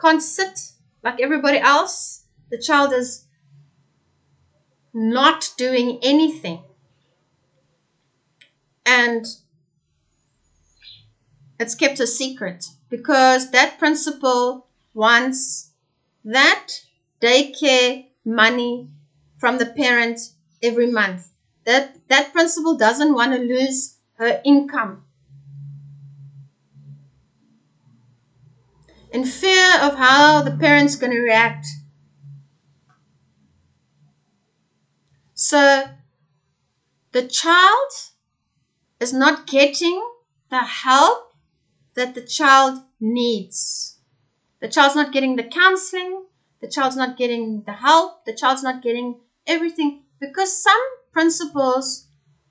can't sit like everybody else. The child is not doing anything. And it's kept a secret because that principal wants that daycare money from the parent every month. That that principal doesn't want to lose her income. In fear of how the parent's going to react. So the child is not getting the help that the child needs. The child's not getting the counseling, the child's not getting the help, the child's not getting everything because some principals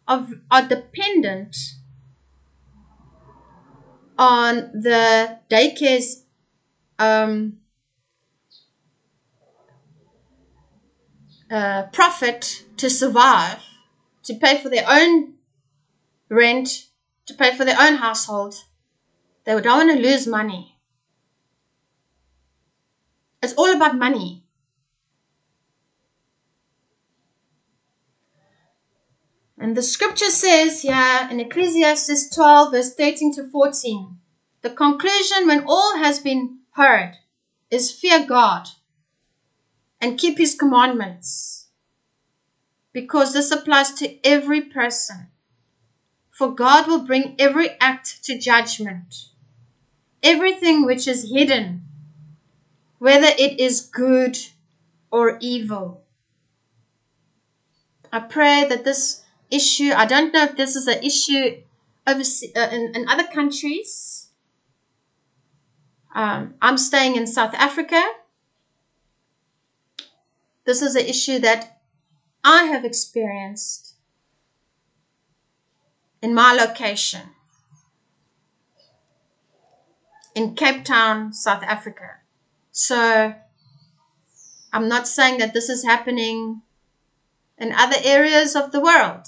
of, are dependent on the daycare's um, uh, profit to survive, to pay for their own rent, to pay for their own household, they don't want to lose money. It's all about money. And the scripture says here in Ecclesiastes 12, verse 13 to 14, the conclusion when all has been heard is fear God and keep his commandments. Because this applies to every person. For God will bring every act to judgment everything which is hidden, whether it is good or evil. I pray that this issue, I don't know if this is an issue overseas, uh, in, in other countries. Um, I'm staying in South Africa. This is an issue that I have experienced in my location in Cape Town, South Africa. So I'm not saying that this is happening in other areas of the world.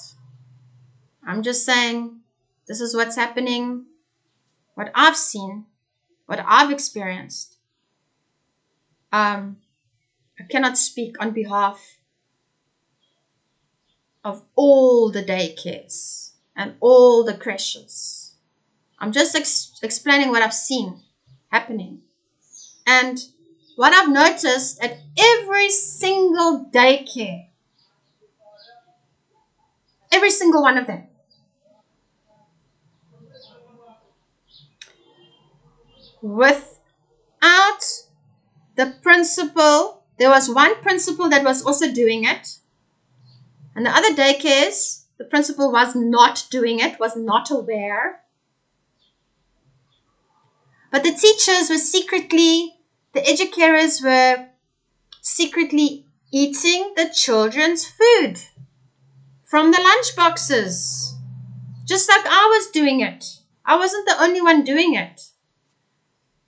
I'm just saying this is what's happening, what I've seen, what I've experienced. Um, I cannot speak on behalf of all the daycares and all the crèches. I'm just ex- explaining what I've seen happening. And what I've noticed at every single daycare, every single one of them, without the principal, there was one principal that was also doing it. And the other daycares, the principal was not doing it, was not aware. But the teachers were secretly, the educators were secretly eating the children's food from the lunch boxes, just like I was doing it. I wasn't the only one doing it.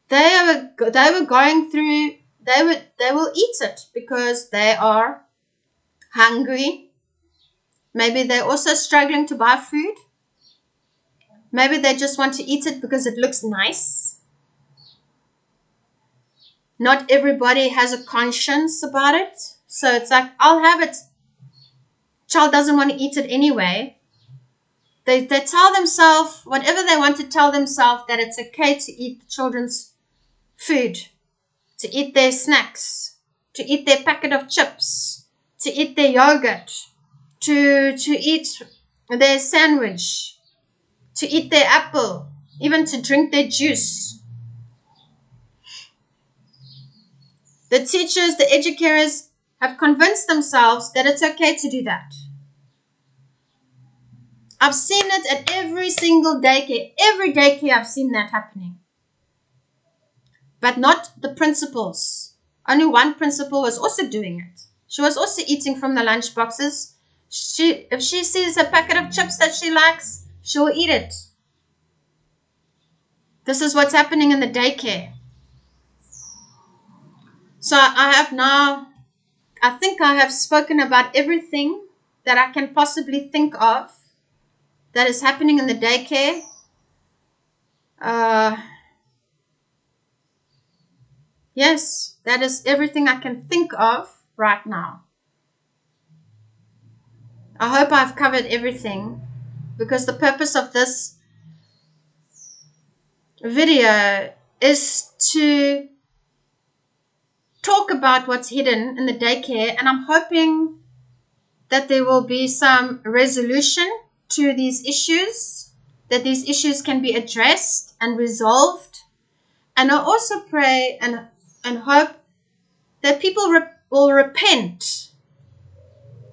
They were they were going through. They would they will eat it because they are hungry. Maybe they're also struggling to buy food. Maybe they just want to eat it because it looks nice. Not everybody has a conscience about it. So it's like, I'll have it. Child doesn't want to eat it anyway. They, they tell themselves whatever they want to tell themselves that it's okay to eat the children's food, to eat their snacks, to eat their packet of chips, to eat their yogurt, to, to eat their sandwich, to eat their apple, even to drink their juice. The teachers, the educators have convinced themselves that it's okay to do that. I've seen it at every single daycare. Every daycare, I've seen that happening. But not the principals. Only one principal was also doing it. She was also eating from the lunch boxes. She, if she sees a packet of chips that she likes, she'll eat it. This is what's happening in the daycare. So I have now, I think I have spoken about everything that I can possibly think of that is happening in the daycare. Uh, yes, that is everything I can think of right now. I hope I've covered everything because the purpose of this video is to talk about what's hidden in the daycare, and I'm hoping that there will be some resolution to these issues, that these issues can be addressed and resolved. And I also pray and, and hope that people re- will repent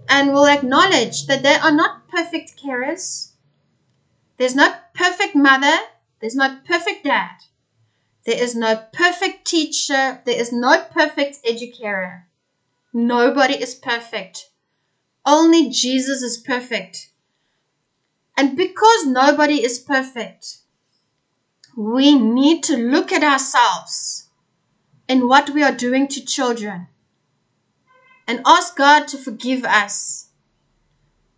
and will acknowledge that they are not perfect carers. There's no perfect mother, there's no perfect dad. There is no perfect teacher. There is no perfect educator. Nobody is perfect. Only Jesus is perfect. And because nobody is perfect, we need to look at ourselves and what we are doing to children and ask God to forgive us.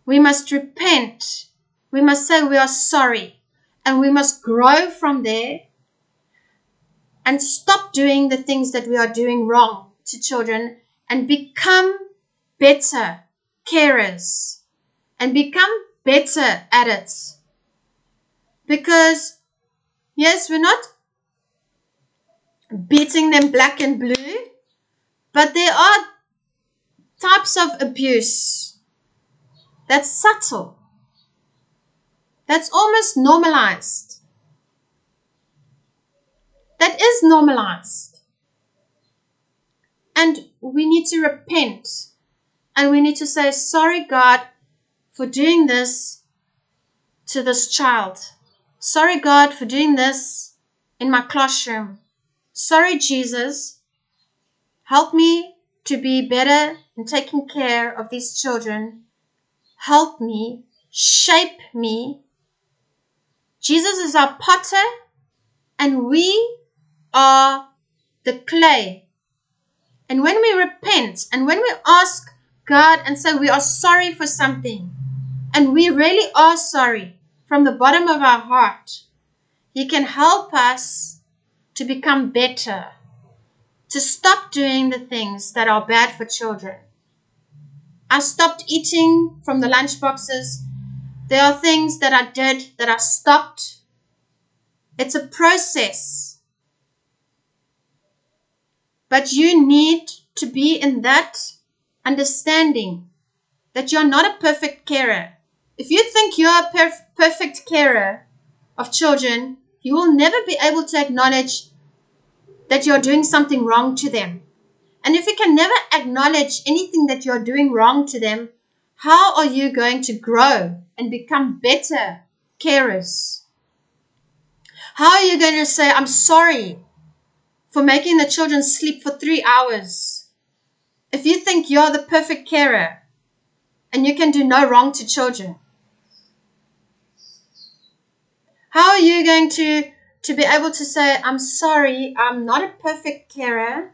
We must repent. We must say we are sorry and we must grow from there and stop doing the things that we are doing wrong to children and become better carers and become better at it. Because, yes, we're not beating them black and blue, but there are types of abuse that's subtle, that's almost normalized that is normalized. And we need to repent and we need to say, Sorry, God, for doing this to this child. Sorry, God, for doing this in my classroom. Sorry, Jesus. Help me to be better in taking care of these children. Help me, shape me. Jesus is our potter, and we are the clay. And when we repent and when we ask God and say we are sorry for something, and we really are sorry from the bottom of our heart, He can help us to become better, to stop doing the things that are bad for children. I stopped eating from the lunch boxes. There are things that I did that I stopped. It's a process. But you need to be in that understanding that you're not a perfect carer. If you think you're a perf- perfect carer of children, you will never be able to acknowledge that you're doing something wrong to them. And if you can never acknowledge anything that you're doing wrong to them, how are you going to grow and become better carers? How are you going to say, I'm sorry for making the children sleep for three hours? If you think you're the perfect carer and you can do no wrong to children, how are you going to, to be able to say, I'm sorry, I'm not a perfect carer.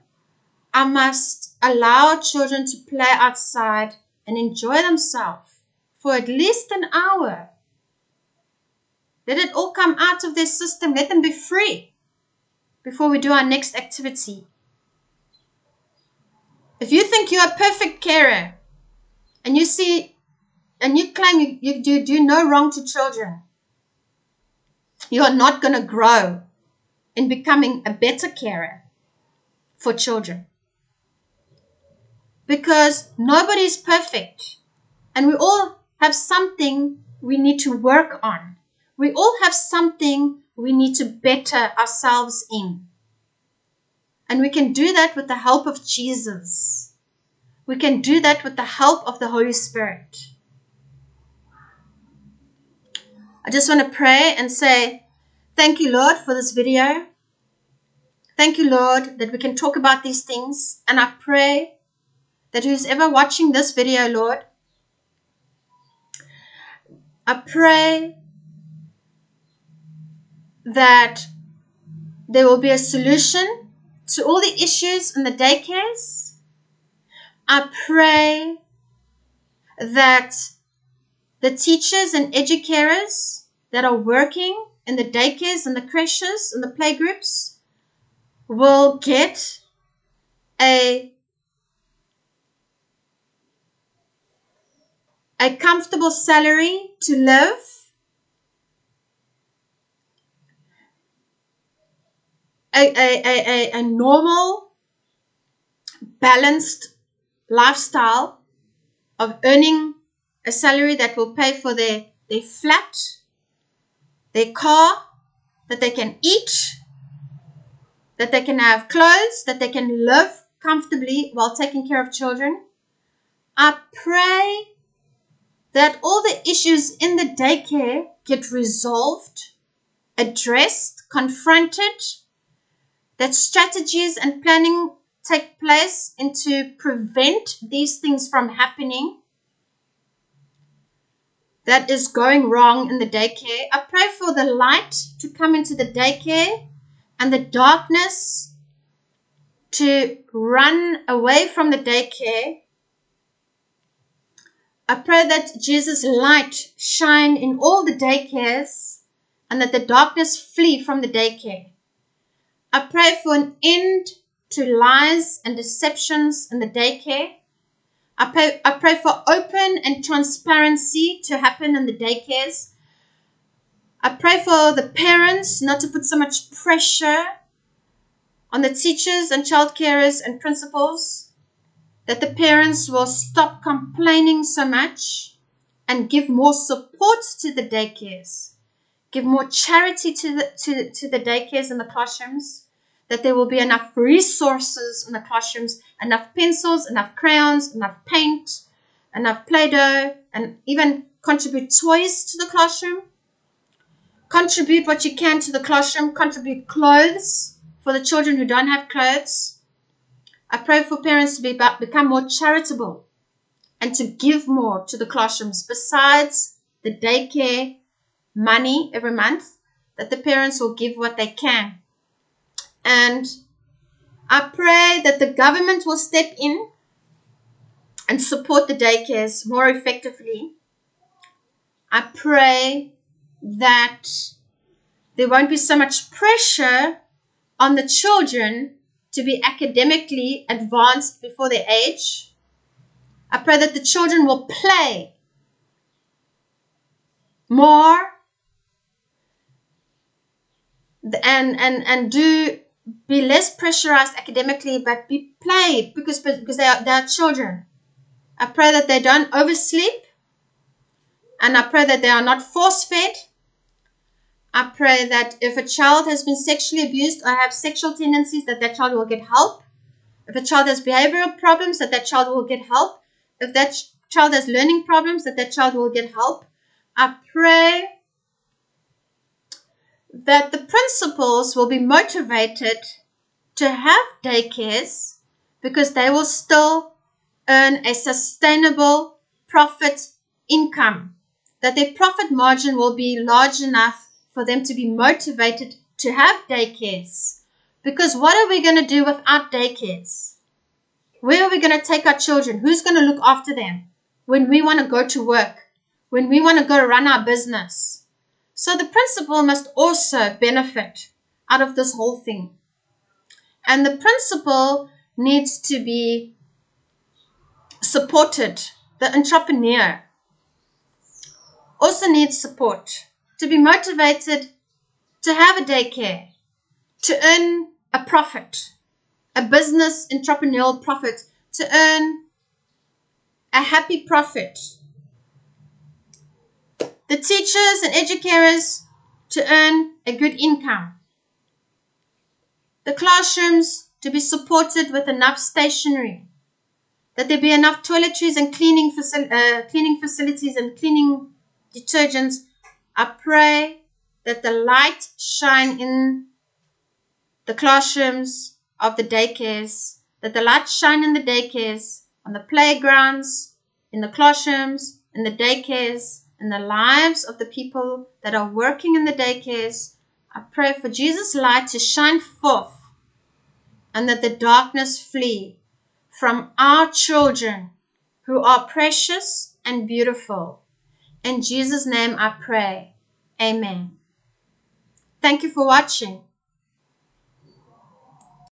I must allow children to play outside and enjoy themselves for at least an hour. Let it all come out of their system. Let them be free before we do our next activity. If you think you're a perfect carer and you see and you claim you, you do, do no wrong to children, you are not going to grow in becoming a better carer for children. Because nobody is perfect. And we all have something we need to work on. We all have something we need to better ourselves in. And we can do that with the help of Jesus. We can do that with the help of the Holy Spirit. I just want to pray and say, Thank you, Lord, for this video. Thank you, Lord, that we can talk about these things. And I pray that who's ever watching this video, Lord, I pray that there will be a solution to all the issues in the daycares. I pray that the teachers and educators that are working in the daycares and the crèches and the playgroups will get a a comfortable salary to live a, a, a, a, normal balanced lifestyle of earning a salary that will pay for their, their flat, their car, that they can eat, that they can have clothes, that they can live comfortably while taking care of children. I pray that all the issues in the daycare get resolved, addressed, confronted, that strategies and planning take place and to prevent these things from happening that is going wrong in the daycare. I pray for the light to come into the daycare and the darkness to run away from the daycare. I pray that Jesus' light shine in all the daycares and that the darkness flee from the daycare. I pray for an end to lies and deceptions in the daycare. I pray, I pray for open and transparency to happen in the daycares. I pray for the parents not to put so much pressure on the teachers and child carers and principals, that the parents will stop complaining so much and give more support to the daycares, give more charity to the, to, to the daycares and the classrooms, that there will be enough resources in the classrooms, enough pencils, enough crayons, enough paint, enough Play Doh, and even contribute toys to the classroom. Contribute what you can to the classroom, contribute clothes for the children who don't have clothes. I pray for parents to be, become more charitable and to give more to the classrooms besides the daycare money every month, that the parents will give what they can and I pray that the government will step in and support the daycares more effectively. I pray that there won't be so much pressure on the children to be academically advanced before their age. I pray that the children will play more and, and, and do be less pressurized academically, but be played because because they are they are children. I pray that they don't oversleep, and I pray that they are not force fed. I pray that if a child has been sexually abused or have sexual tendencies, that that child will get help. If a child has behavioral problems, that that child will get help. If that child has learning problems, that that child will get help. I pray that the principals will be motivated to have daycares because they will still earn a sustainable profit income, that their profit margin will be large enough for them to be motivated to have daycares. Because what are we going to do without daycares? Where are we going to take our children? Who's going to look after them when we want to go to work? When we want to go run our business? So the principal must also benefit out of this whole thing. And the principal needs to be supported. The entrepreneur also needs support to be motivated to have a daycare, to earn a profit, a business entrepreneurial profit, to earn a happy profit. The teachers and educators to earn a good income. The classrooms to be supported with enough stationery. That there be enough toiletries and cleaning, faci- uh, cleaning facilities and cleaning detergents. I pray that the light shine in the classrooms of the daycares, that the light shine in the daycares, on the playgrounds, in the classrooms, in the daycares, in the lives of the people that are working in the daycares. I pray for Jesus' light to shine forth and that the darkness flee from our children who are precious and beautiful. In Jesus' name I pray. Amen. Thank you for watching.